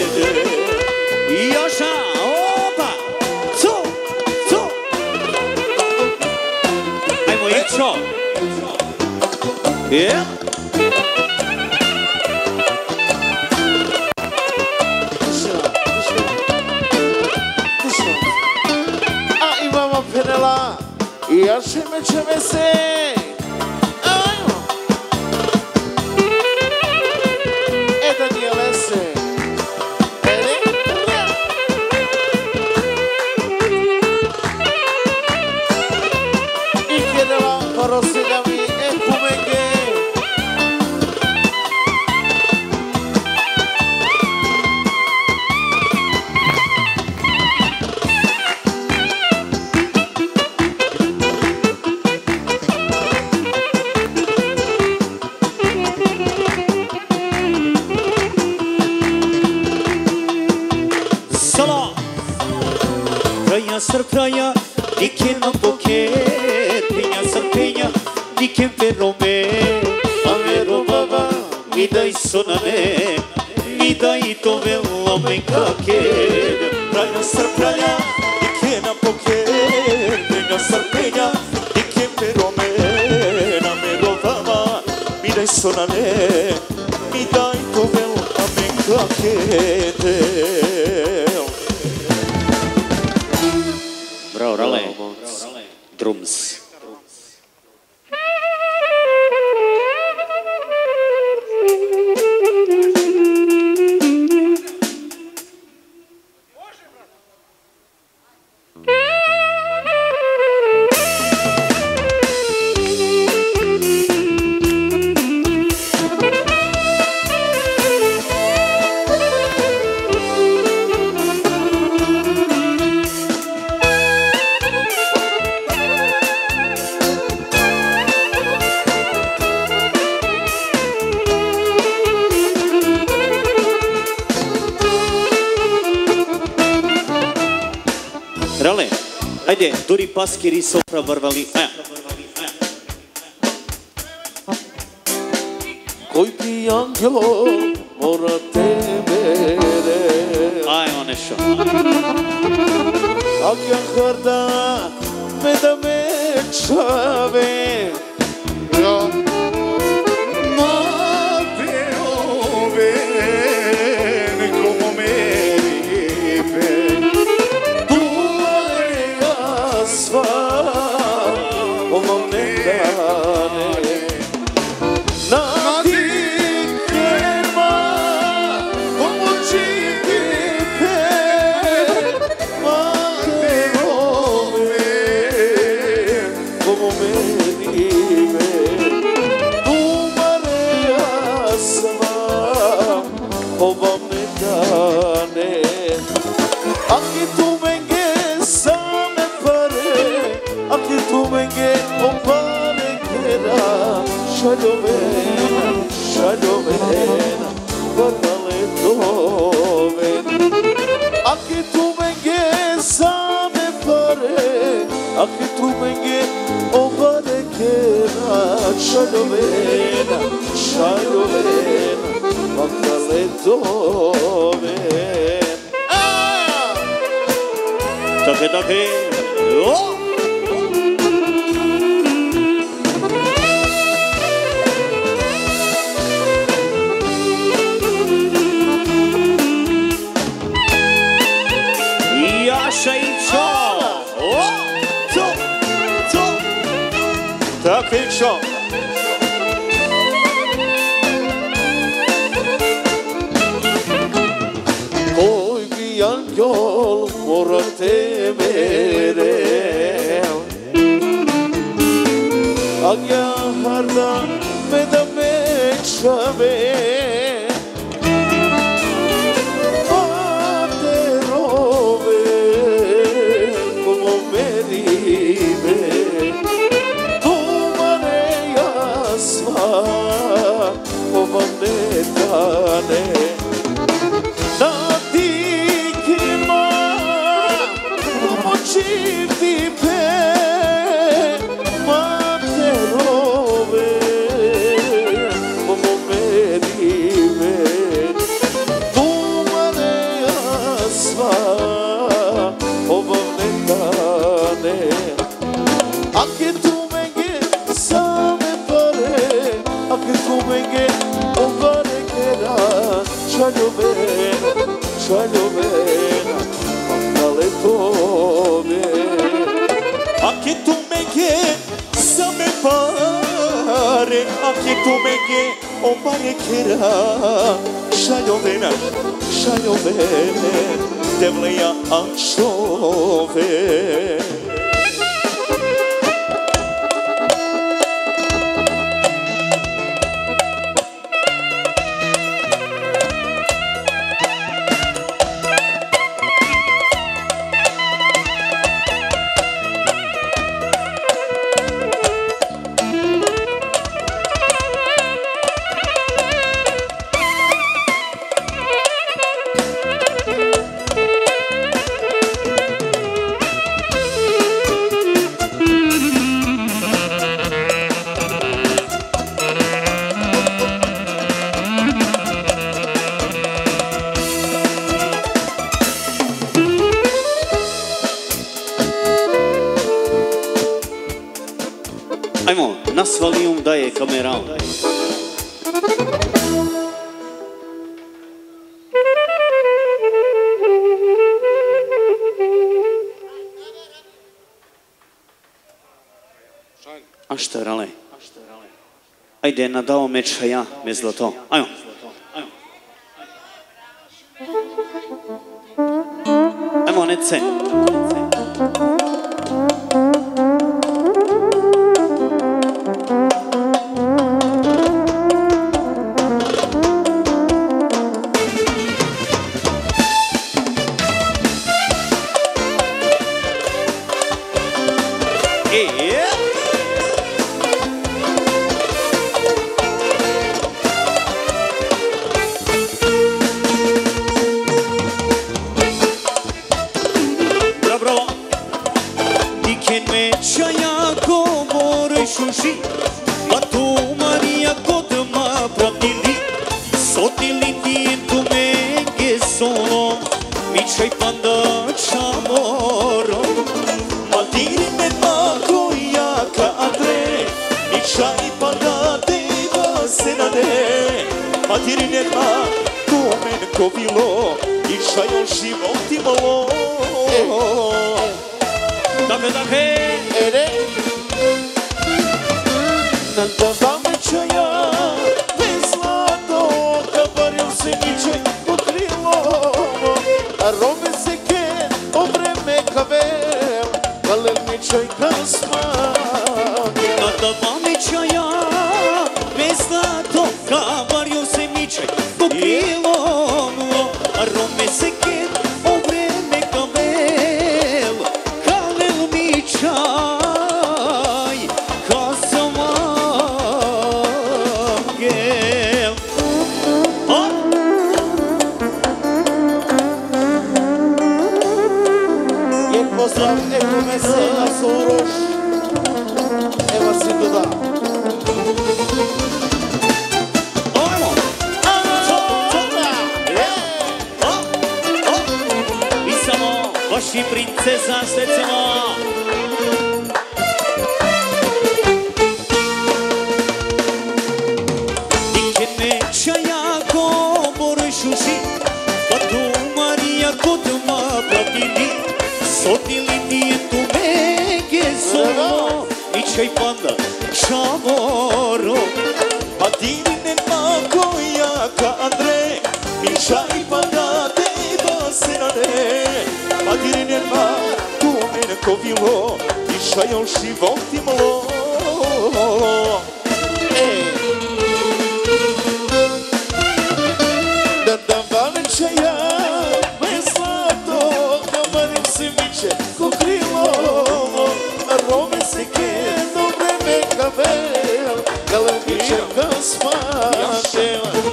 já, Opa! Cu Cu Ajmo tchau. Yeah me, chevese. Radhe και το μεγέ ο παρεκέρα Şayovena, şayovena, devleya anşove je nadal med šaja, med zlato. Ajmo.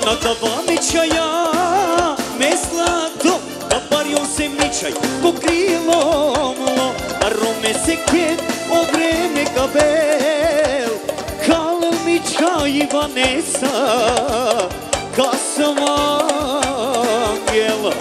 ona Dabamićaja me zlato Napario se mičaj po krilom lo A rome se kjet o vreme gabel Kalel miča i Vanesa Kasava angela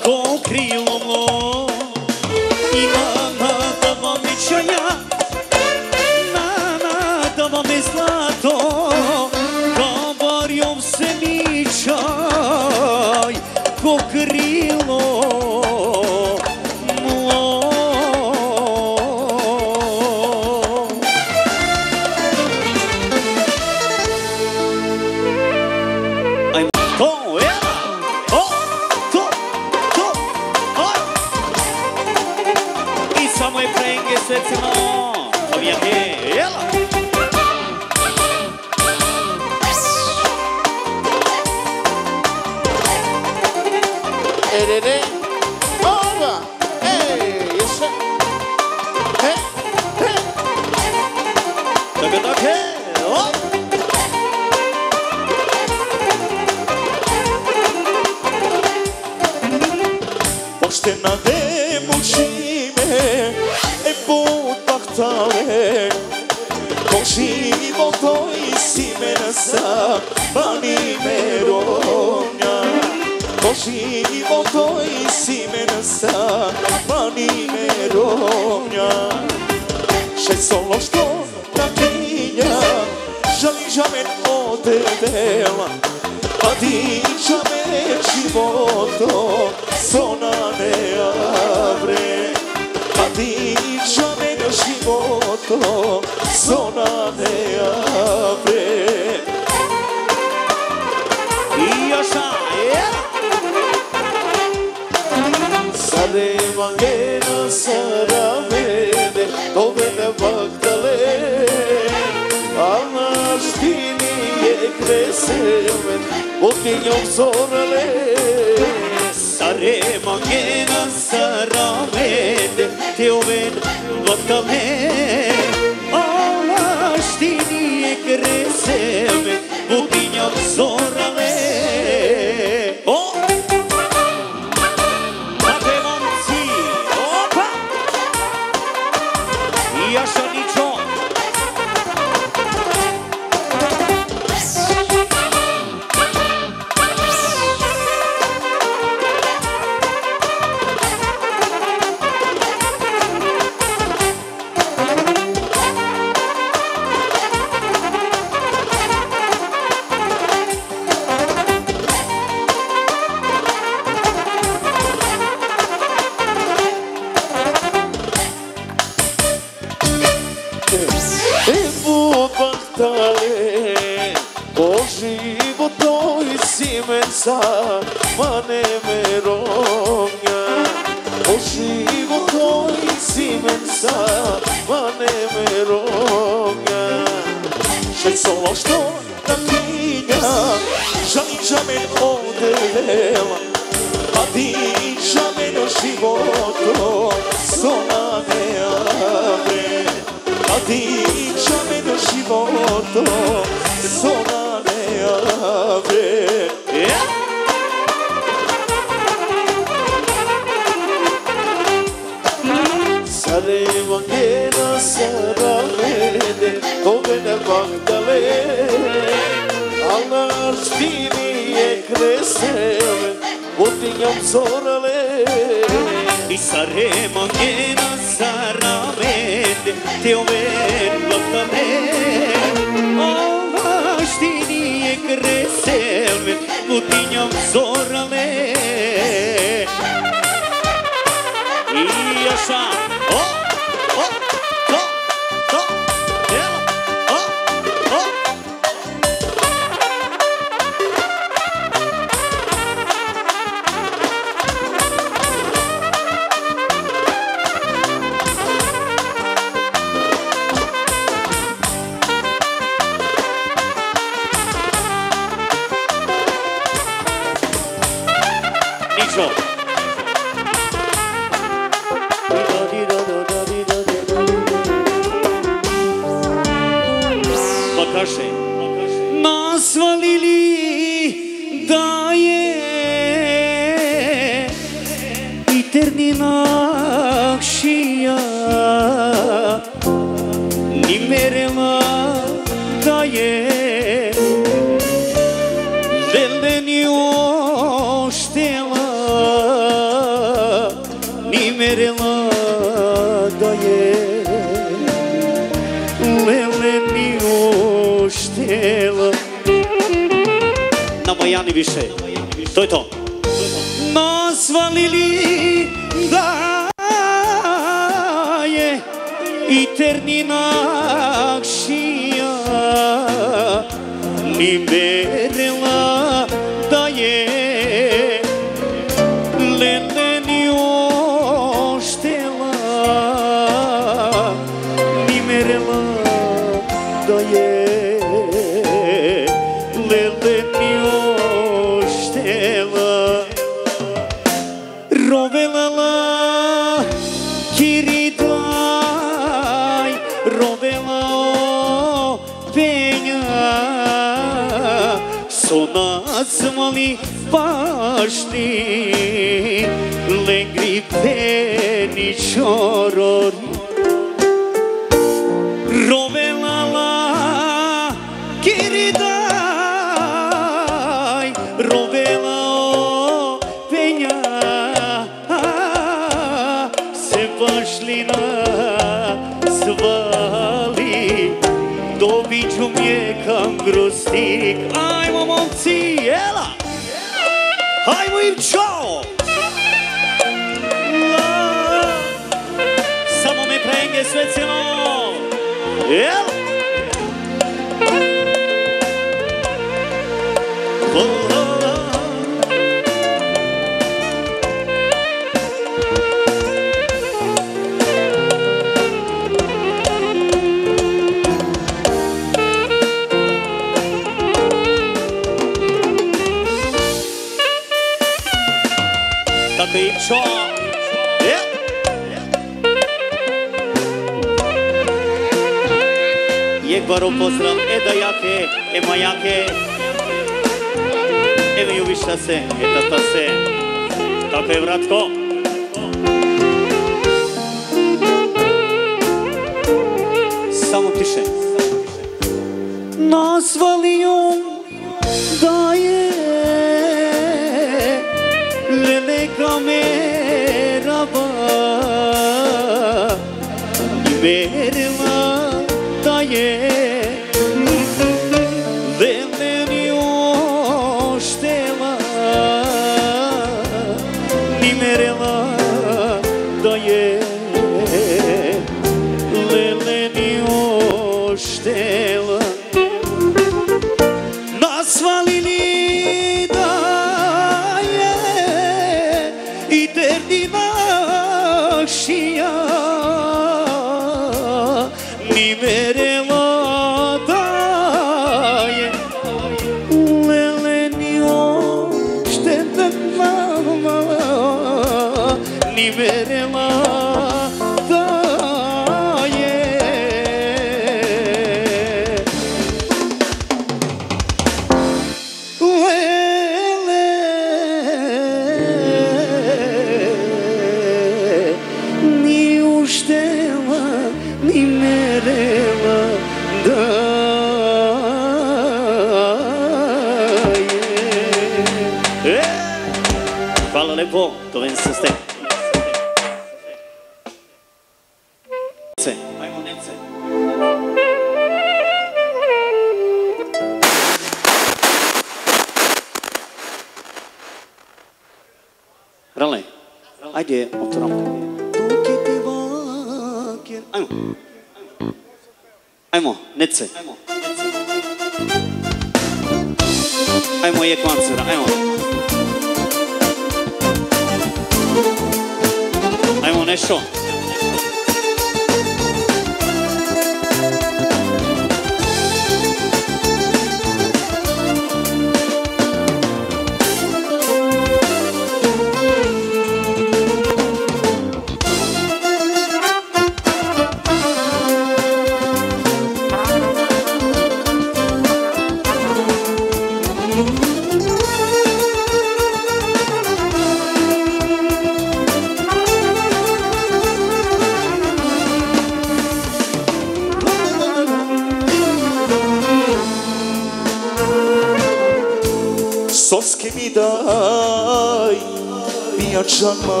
Neshama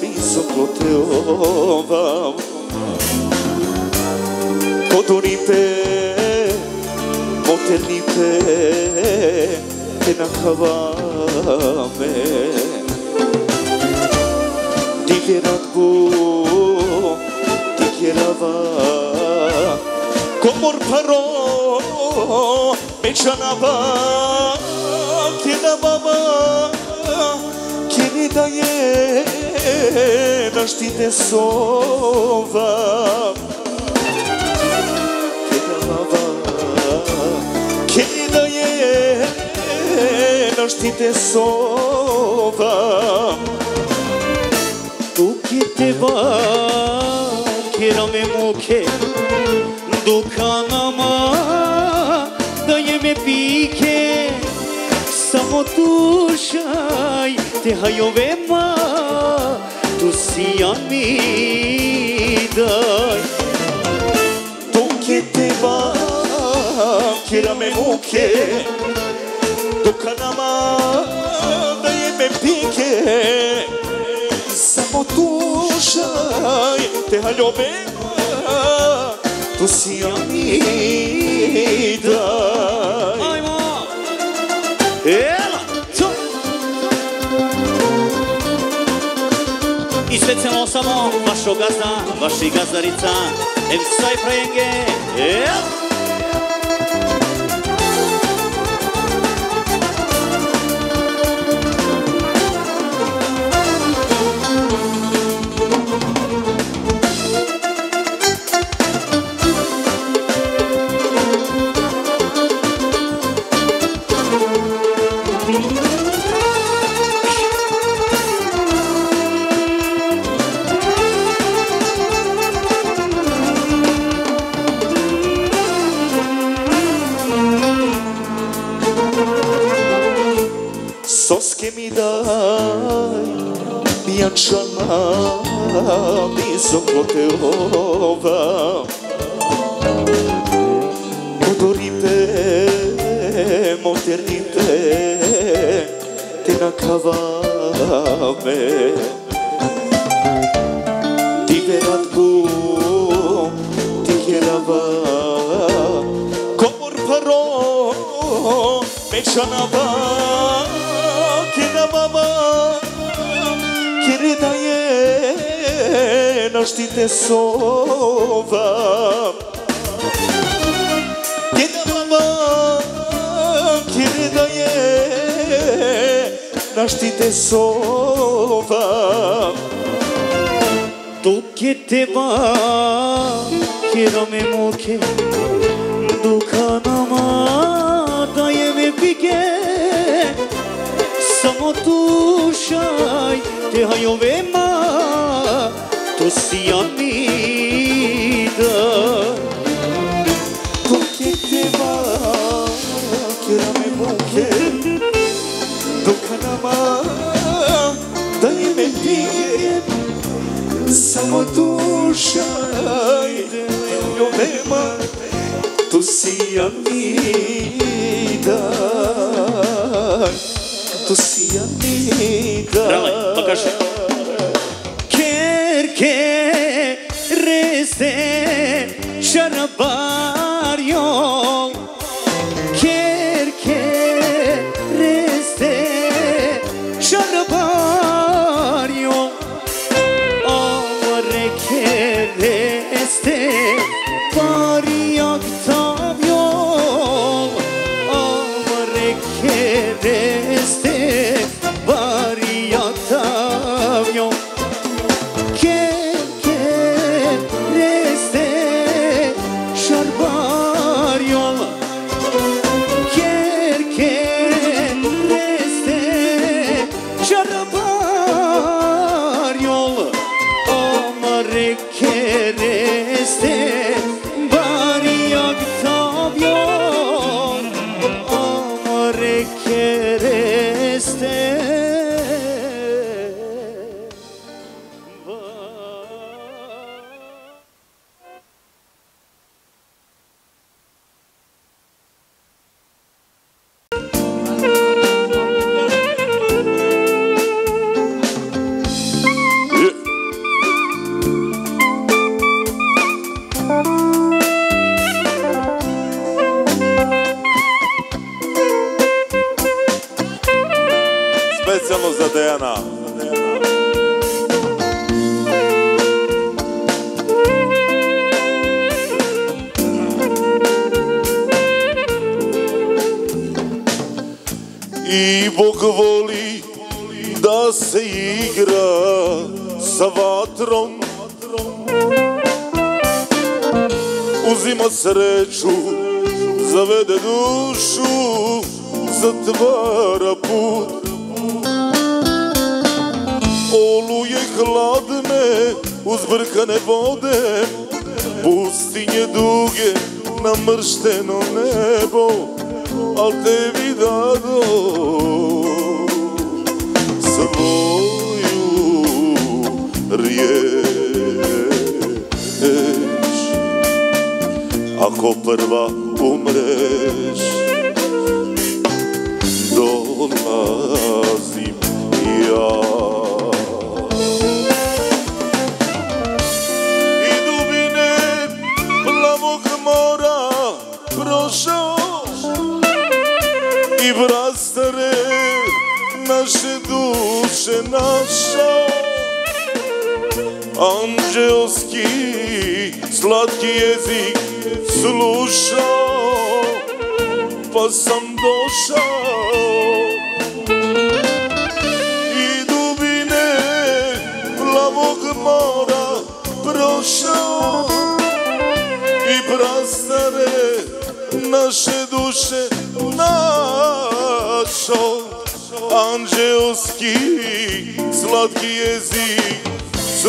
Misokoteovam Kodonite Motenite Tenachavame Diviratbu Dikirava Komor paro Mechanava Tinamama da je naštite sova Keda je naštite sova Dukite va me muke do da je me pike Samo tušaj te haio vema tu si amidai tu que te va que la me buque tu canama de me pique. Sapo tu shai te haio vema tu si amidai samo, vašo gazda, vaši gazdarica, em saj prenge, jep! Over. louvão. pessoa Que da mamã que daje Našti te sova Do que te muke que não me pike tu chai te hajove ma To si ja cœur Kokiteba kirame bonke Dokanama daime diye Samo duša ide jo nema Tu si ja vida Tu minha. Давай, покажи Dejana. I Bog voli da se igra sa vatrom Uzima sreću, zavede dušu, zatvara put hladne, uzbrkane vode Pustinje duge, namršteno nebo Al tebi dado svoju riječ. Ako prva umreš dolazim ja duše našao Anđelski slatki jezik slušao Pa sam došao I dubine plavog mora prošao I prastare naše duše našao Anđelski diazinho, se